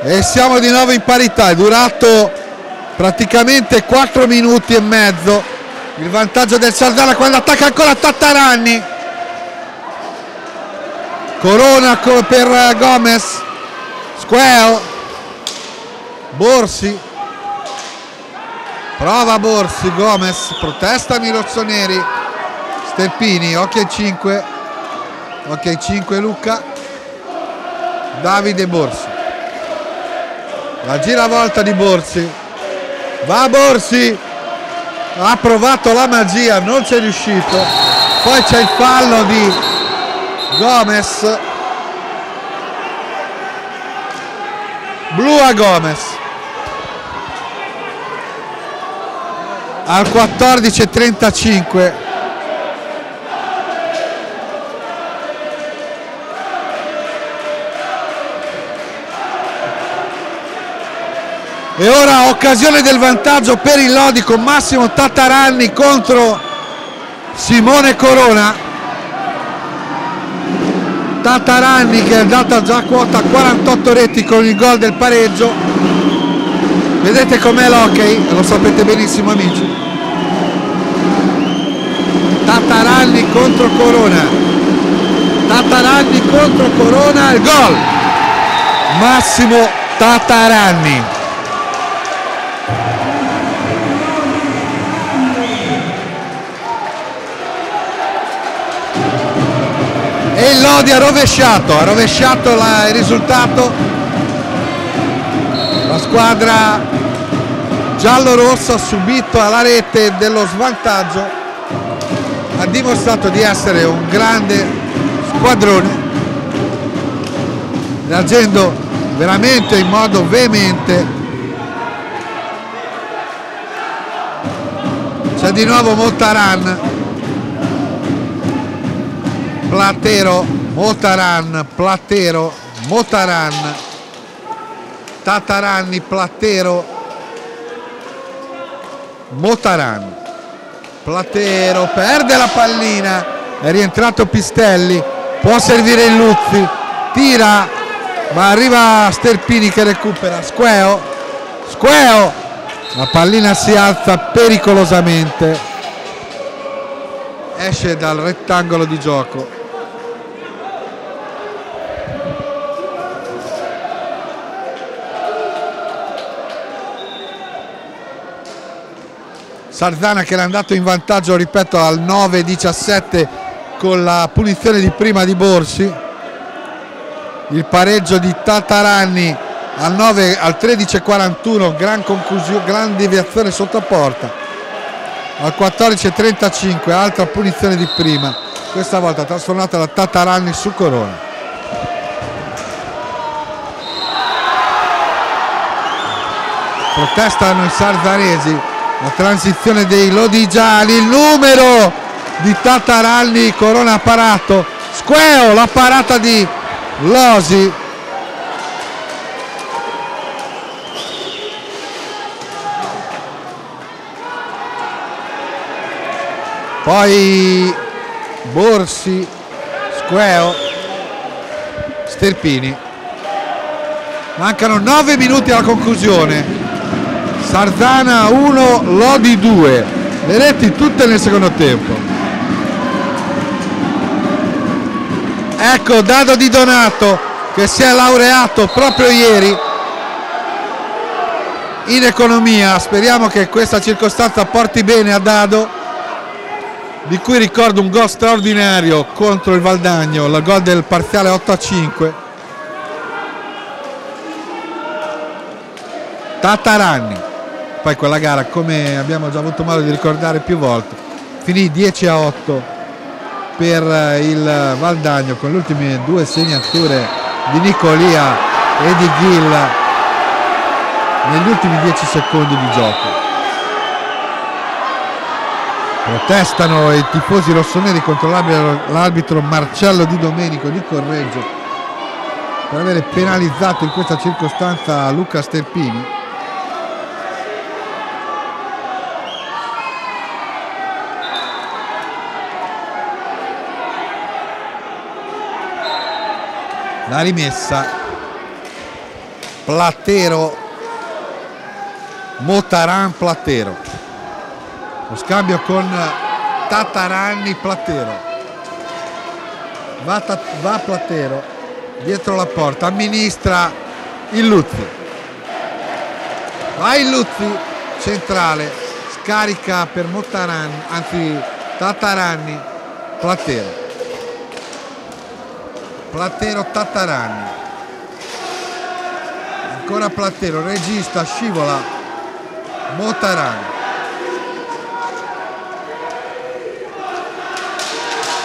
E siamo di nuovo in parità è durato praticamente 4 minuti e mezzo il vantaggio del Sardana quando attacca ancora Tattaranni. Corona per Gomez. Squeo. Borsi. Prova Borsi Gomez. Protesta Rossoneri Sterpini occhio ai 5 occhio ai 5 Luca Davide Borsi. La giravolta di Borsi. Va Borsi ha provato la magia non c'è riuscito. Poi c'è il fallo di Gomez. Blu a Gomez. Al 14.35 e ora occasione del vantaggio per il Lodi con Massimo Tattaranni contro Simone Corona. Tattaranni che è andata già a quota 48 reti con il gol del pareggio. Vedete com'è l'hockey? Lo sapete benissimo amici. Tattaranni contro Corona. Tattaranni contro Corona il gol. Massimo Tattaranni e il Lodi ha rovesciato, ha rovesciato la, il risultato. La squadra giallo-rossa ha subito alla rete dello svantaggio, ha dimostrato di essere un grande squadrone, reagendo veramente in modo veemente. C'è di nuovo Montaran Platero, Motaran, Platero, Motaran, Tataranni, Platero, Motaran, Platero, perde la pallina, è rientrato Pistelli, può servire il Luzzi, tira, ma arriva Sterpini che recupera, Squeo, Squeo, la pallina si alza pericolosamente, esce dal rettangolo di gioco. Sarzana che era andato in vantaggio, ripeto, al 9-17 con la punizione di prima di Borsi. Il pareggio di Tataranni al, 9, al 13-41, gran, gran deviazione sotto porta. Al 14-35, altra punizione di prima, questa volta trasformata da Tataranni su Corona. Protestano i sarzanesi la transizione dei lodigiani il numero di Tataralli Corona parato Squeo la parata di Losi. Poi Borsi Squeo Sterpini. Mancano 9 minuti alla conclusione Sarzana 1, Lodi 2. Le reti tutte nel secondo tempo. Ecco Dado Di Donato che si è laureato proprio ieri in economia. Speriamo che questa circostanza porti bene a Dado di cui ricordo un gol straordinario contro il Valdagno, il gol del parziale 8 a 5. Tataranni poi quella gara come abbiamo già avuto modo di ricordare più volte finì 10 a 8 per eh, il Valdagno con le ultime due segnature di Nicolia e di Ghill negli ultimi 10 secondi di gioco. Protestano i tifosi rossoneri contro l'arbitro Marcello Di Domenico di Correggio per aver penalizzato in questa circostanza Luca Sterpini la rimessa. Platero. Motaran Platero. Lo scambio con Tataranni Platero. Va, va Platero. Dietro la porta amministra il Luzzi va il Luzzi centrale. Scarica per Motaran anzi Tataranni Platero Platero Tattarani. Ancora Platero regista scivola Motarani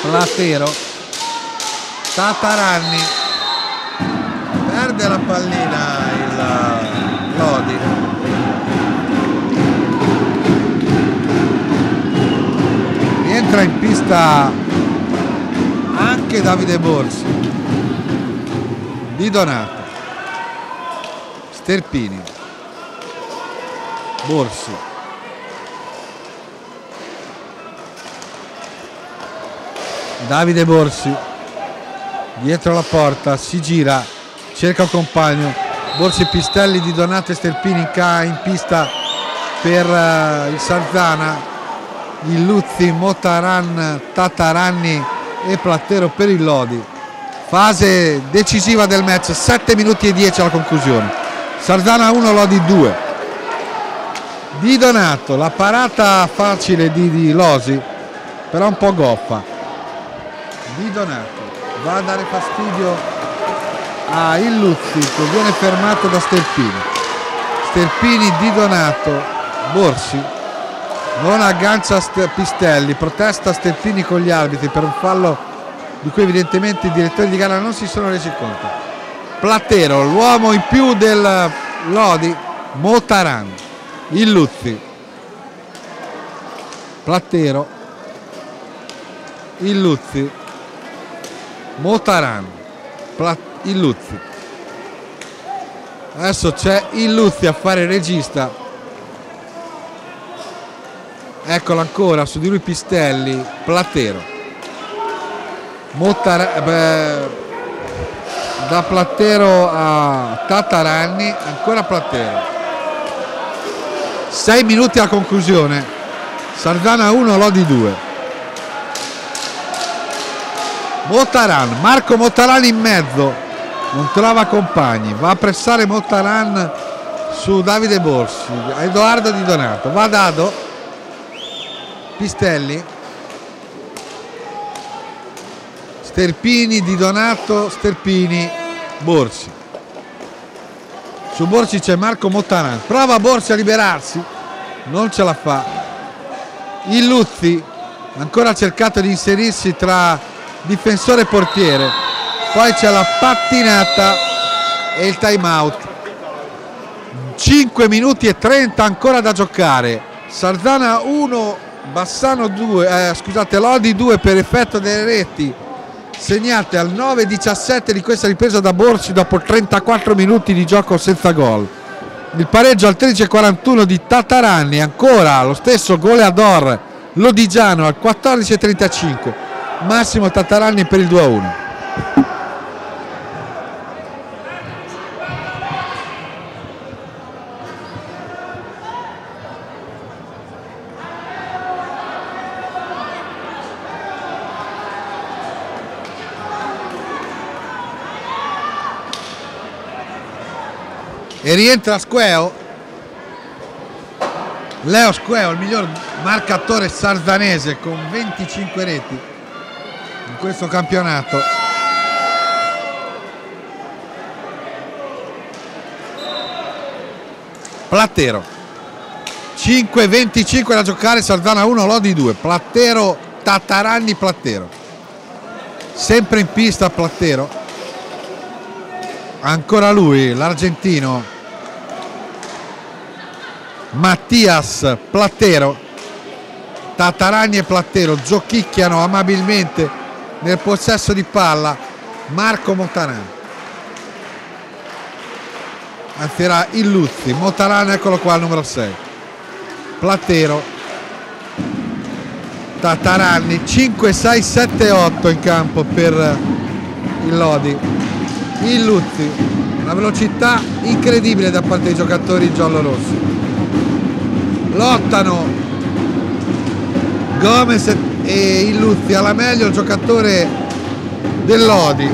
Platero. Tataranni perde la pallina il Lodi. Rientra in pista anche Davide Borsi Di Donato. Sterpini. Borsi. Davide Borsi. Dietro la porta si gira cerca un compagno. Borsi Pistelli di Donato e Sterpini in, in pista per uh, il Sarzana il Luzzi, Motaran, Tataranni e Plattero per il Lodi fase decisiva del match 7 minuti e 10 alla conclusione. Sarzana 1 Lodi 2 di Donato la parata facile di, di Losi però un po' goffa. Di Donato va a dare fastidio a Illuzzi che viene fermato da Sterpini. Sterpini di Donato Borsi. Non aggancia Pistelli protesta Sterpini con gli arbitri per un fallo di cui evidentemente i direttori di gara non si sono resi conto Platero l'uomo in più del Lodi Motaran Illuzzi Platero Illuzzi Motaran, Illuzzi. Adesso c'è Illuzzi a fare regista. Eccolo ancora, su di lui Pistelli, Platero. Motaran, beh, da Platero a Tataranni, ancora Platero. 6 minuti a conclusione. Sardana 1, Lodi 2. Motaran, Marco Motaran in mezzo, non trova compagni, va a pressare Motaran su Davide Borsi, Edoardo Di Donato, va Dado, Pistelli, Sterpini, Di Donato, Sterpini, Borsi. Su Borsi c'è Marco Motaran, prova Borsi a liberarsi, non ce la fa. Illuzzi ancora ha cercato di inserirsi tra difensore portiere. Poi c'è la pattinata e il time out. 5 minuti e 30 ancora da giocare. Sarzana 1 Bassano 2 eh, scusate Lodi 2 per effetto delle reti segnate al 9-17 di questa ripresa da Borsi dopo 34 minuti di gioco senza gol. Il pareggio al 13-41 di Tataranni ancora lo stesso goleador Lodigiano al 14-35 Massimo Tatarani per il 2 E rientra Squeo Leo Squeo, il miglior marcatore sarzanese con 25 reti in questo campionato. Plattero 5-25 da giocare, Sardana 1, Lodi 2, Plattero, Tataranni, Plattero. Sempre in pista Plattero. Ancora lui, l'argentino. Mattias Plattero. Tatarani e Plattero giochicchiano amabilmente nel possesso di palla. Marco Montaran anzi era Illuzzi Montaran eccolo qua il numero 6 Plattero. Tataranni 5, 6, 7, 8 in campo per il Lodi. Illuzzi una velocità incredibile da parte dei giocatori giallorossi lottano. Gomez e Illuzzi alla meglio il giocatore dell'Odi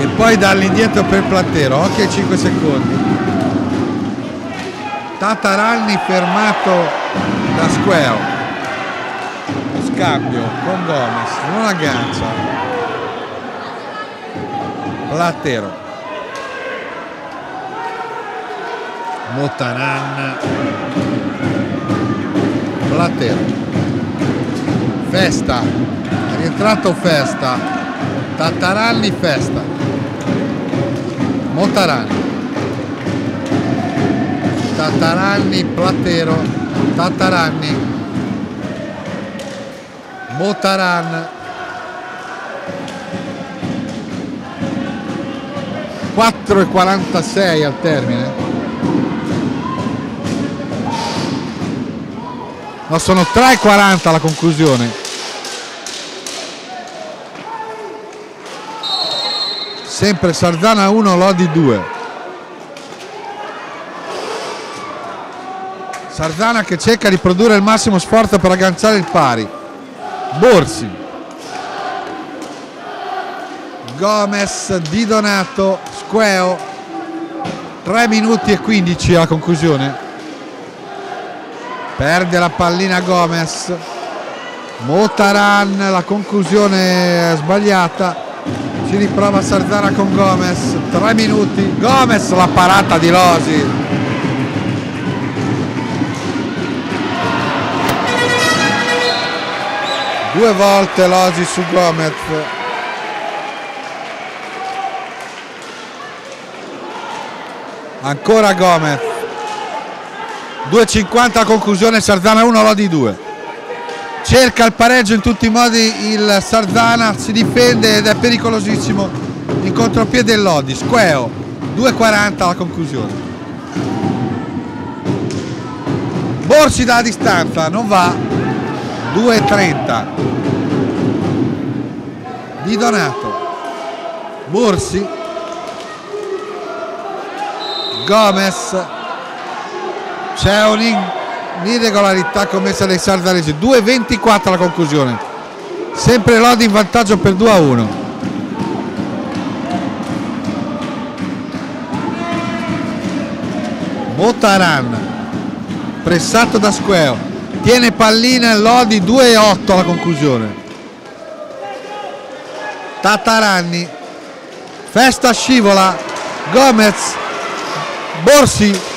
e poi dà all'indietro per Plattero occhio ai 5 secondi. Tataralni fermato da Squeo. Scambio con Gomez non aggancia. Plattero Motaran Plattero festa. Ritratto festa. Tattaranni festa. Motaranni Tattaranni Platero. Tattaranni Motaran. 4 e 46 al termine no sono 3 e 40 la conclusione. Sempre Sardana 1 Lodi 2 Sardana che cerca di produrre il massimo sforzo per agganciare il pari. Borsi. Gomez Di Donato Squeo. 3 minuti e 15 alla conclusione perde la pallina Gomez. Motaran la conclusione sbagliata. Si riprova Sardana con Gomez. 3 minuti. Gomez la parata di Losi. Due volte Losi su Gomez. Ancora Gomez 2.50 a conclusione Sardana 1 Lodi 2 cerca il pareggio in tutti i modi il Sardana si difende ed è pericolosissimo in contropiede Lodi. Squeo 2.40 alla conclusione. Borsi dalla distanza non va. 2.30 Di Donato. Borsi. Gomez c'è un'irregolarità commessa dai sardanesi 2-24 la conclusione. Sempre Lodi in vantaggio per 2 a 1 Motaran pressato da Squeo. Tiene pallina Lodi 2 8 alla conclusione. Tataranni festa scivola. Gomez Borsi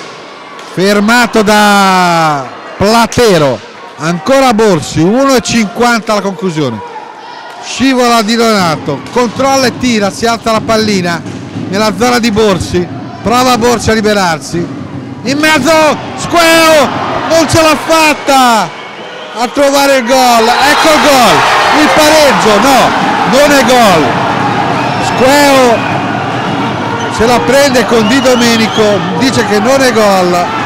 fermato da Platero. Ancora Borsi 1,50 alla conclusione. Scivola di Donato controlla e tira si alza la pallina nella zona di Borsi prova Borsi a liberarsi. In mezzo Squeo non ce l'ha fatta a trovare il gol. Ecco il gol il pareggio no non è gol. Squeo se la prende con Di Domenico dice che non è gol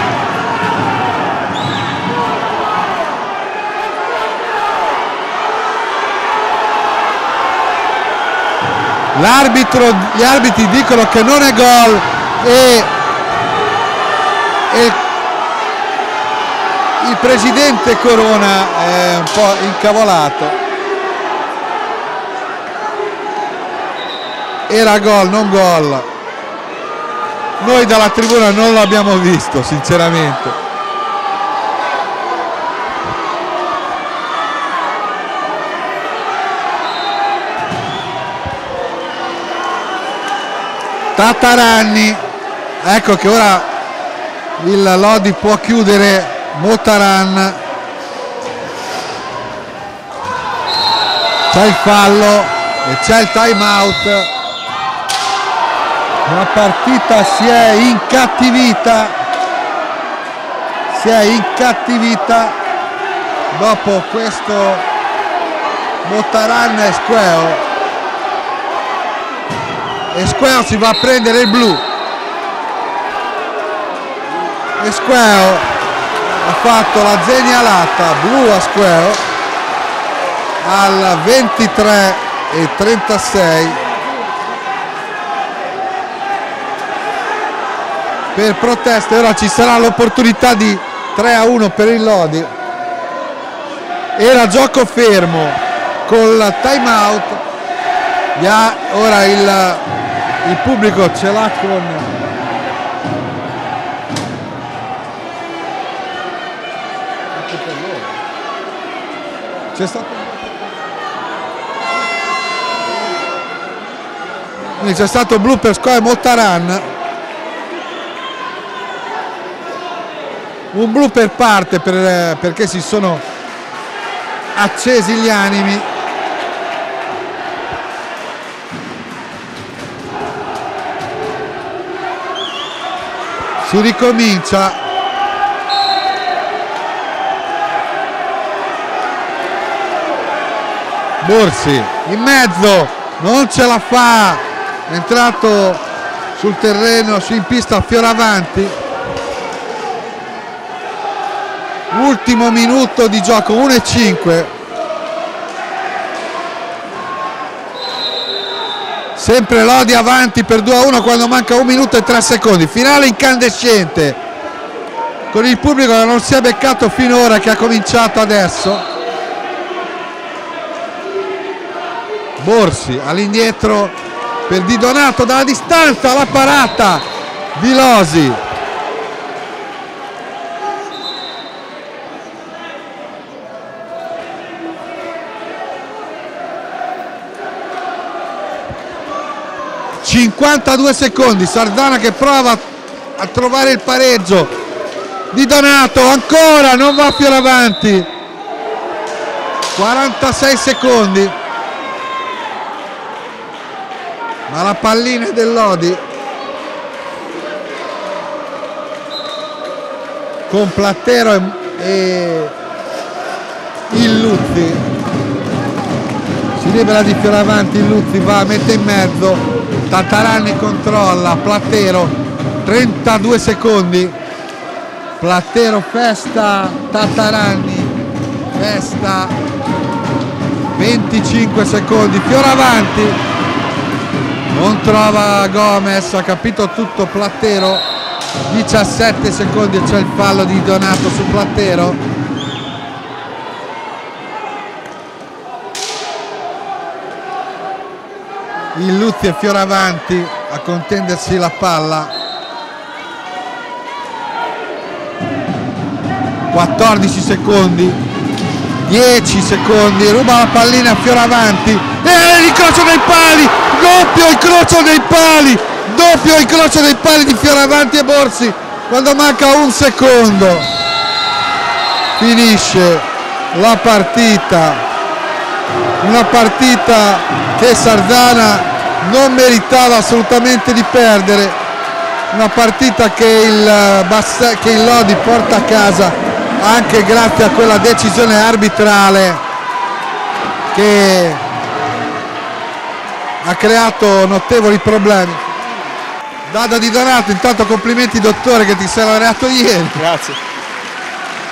gli arbitri dicono che non è gol e, e il presidente Corona è un po' incavolato. Era gol non gol. Noi dalla tribuna non l'abbiamo visto sinceramente Tataranni. Ecco che ora il Lodi può chiudere Motaran c'è il fallo e c'è il time out. La partita si è incattivita. Si è incattivita dopo questo Motaran e Squeo e Squeo si va a prendere il blu. E Squeo ha fatto la genialata blu a Squeo al 23 e 36 per proteste ora ci sarà l'opportunità di 3 a 1 per il Lodi. Era gioco fermo col time out. Ora il, il pubblico ce l'ha con c'è stato c'è stato blu per Scoia Mottaran. Un blu per parte per, perché si sono accesi gli animi si ricomincia. Borsi in mezzo non ce la fa. È entrato sul terreno su in pista Fioravanti ultimo minuto di gioco 1 e 5 sempre Lodi avanti per 2 a 1 quando manca 1 minuto e 3 secondi. Finale incandescente. Con il pubblico che non si è beccato finora che ha cominciato adesso. Borsi all'indietro per Di Donato. Dalla distanza la parata di Losi ...52 secondi... ...Sardana che prova a trovare il pareggio... ...di Donato... ...ancora non va più avanti... ...46 secondi... ma la pallina è dell'Odi. Con Plattero e, e Illuzzi si libera di Fioravanti Illuzzi va mette in mezzo Tatarani controlla Plattero 32 secondi. Plattero festa Tatarani festa 25 secondi Fioravanti non trova Gomez ha capito tutto Plattero 17 secondi c'è il fallo di Donato su Plattero il Luzzi e Fioravanti a contendersi la palla. 14 secondi. 10 secondi. Ruba la pallina a Fioravanti e l'incrocio dei pali. Doppio incrocio dei pali. Doppio incrocio dei pali di Fioravanti e Borsi. Quando manca un secondo finisce la partita una partita che Sardana non meritava assolutamente di perdere una partita che il, che il Lodi porta a casa anche grazie a quella decisione arbitrale che ha creato notevoli problemi. Dado di Donato, intanto complimenti dottore che ti sei laureato ieri. Grazie.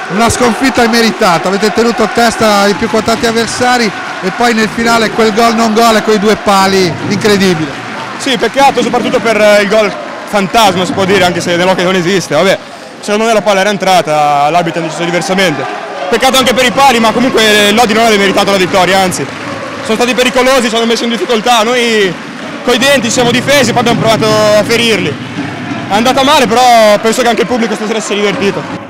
Una sconfitta immeritata, avete tenuto a testa ai più quotati avversari e poi nel finale quel gol non gol e quei due pali incredibile. Sì, peccato soprattutto per eh, il gol fantasma si può dire, anche se nell'occhio non esiste. Vabbè, secondo me la palla era entrata, l'arbitro ha deciso diversamente. Peccato anche per i pali, ma comunque Lodi non aveva meritato la vittoria, anzi sono stati pericolosi, ci hanno messo in difficoltà, noi coi denti siamo difesi, poi abbiamo provato a ferirli. È andata male, però penso che anche il pubblico stasera si sia divertito.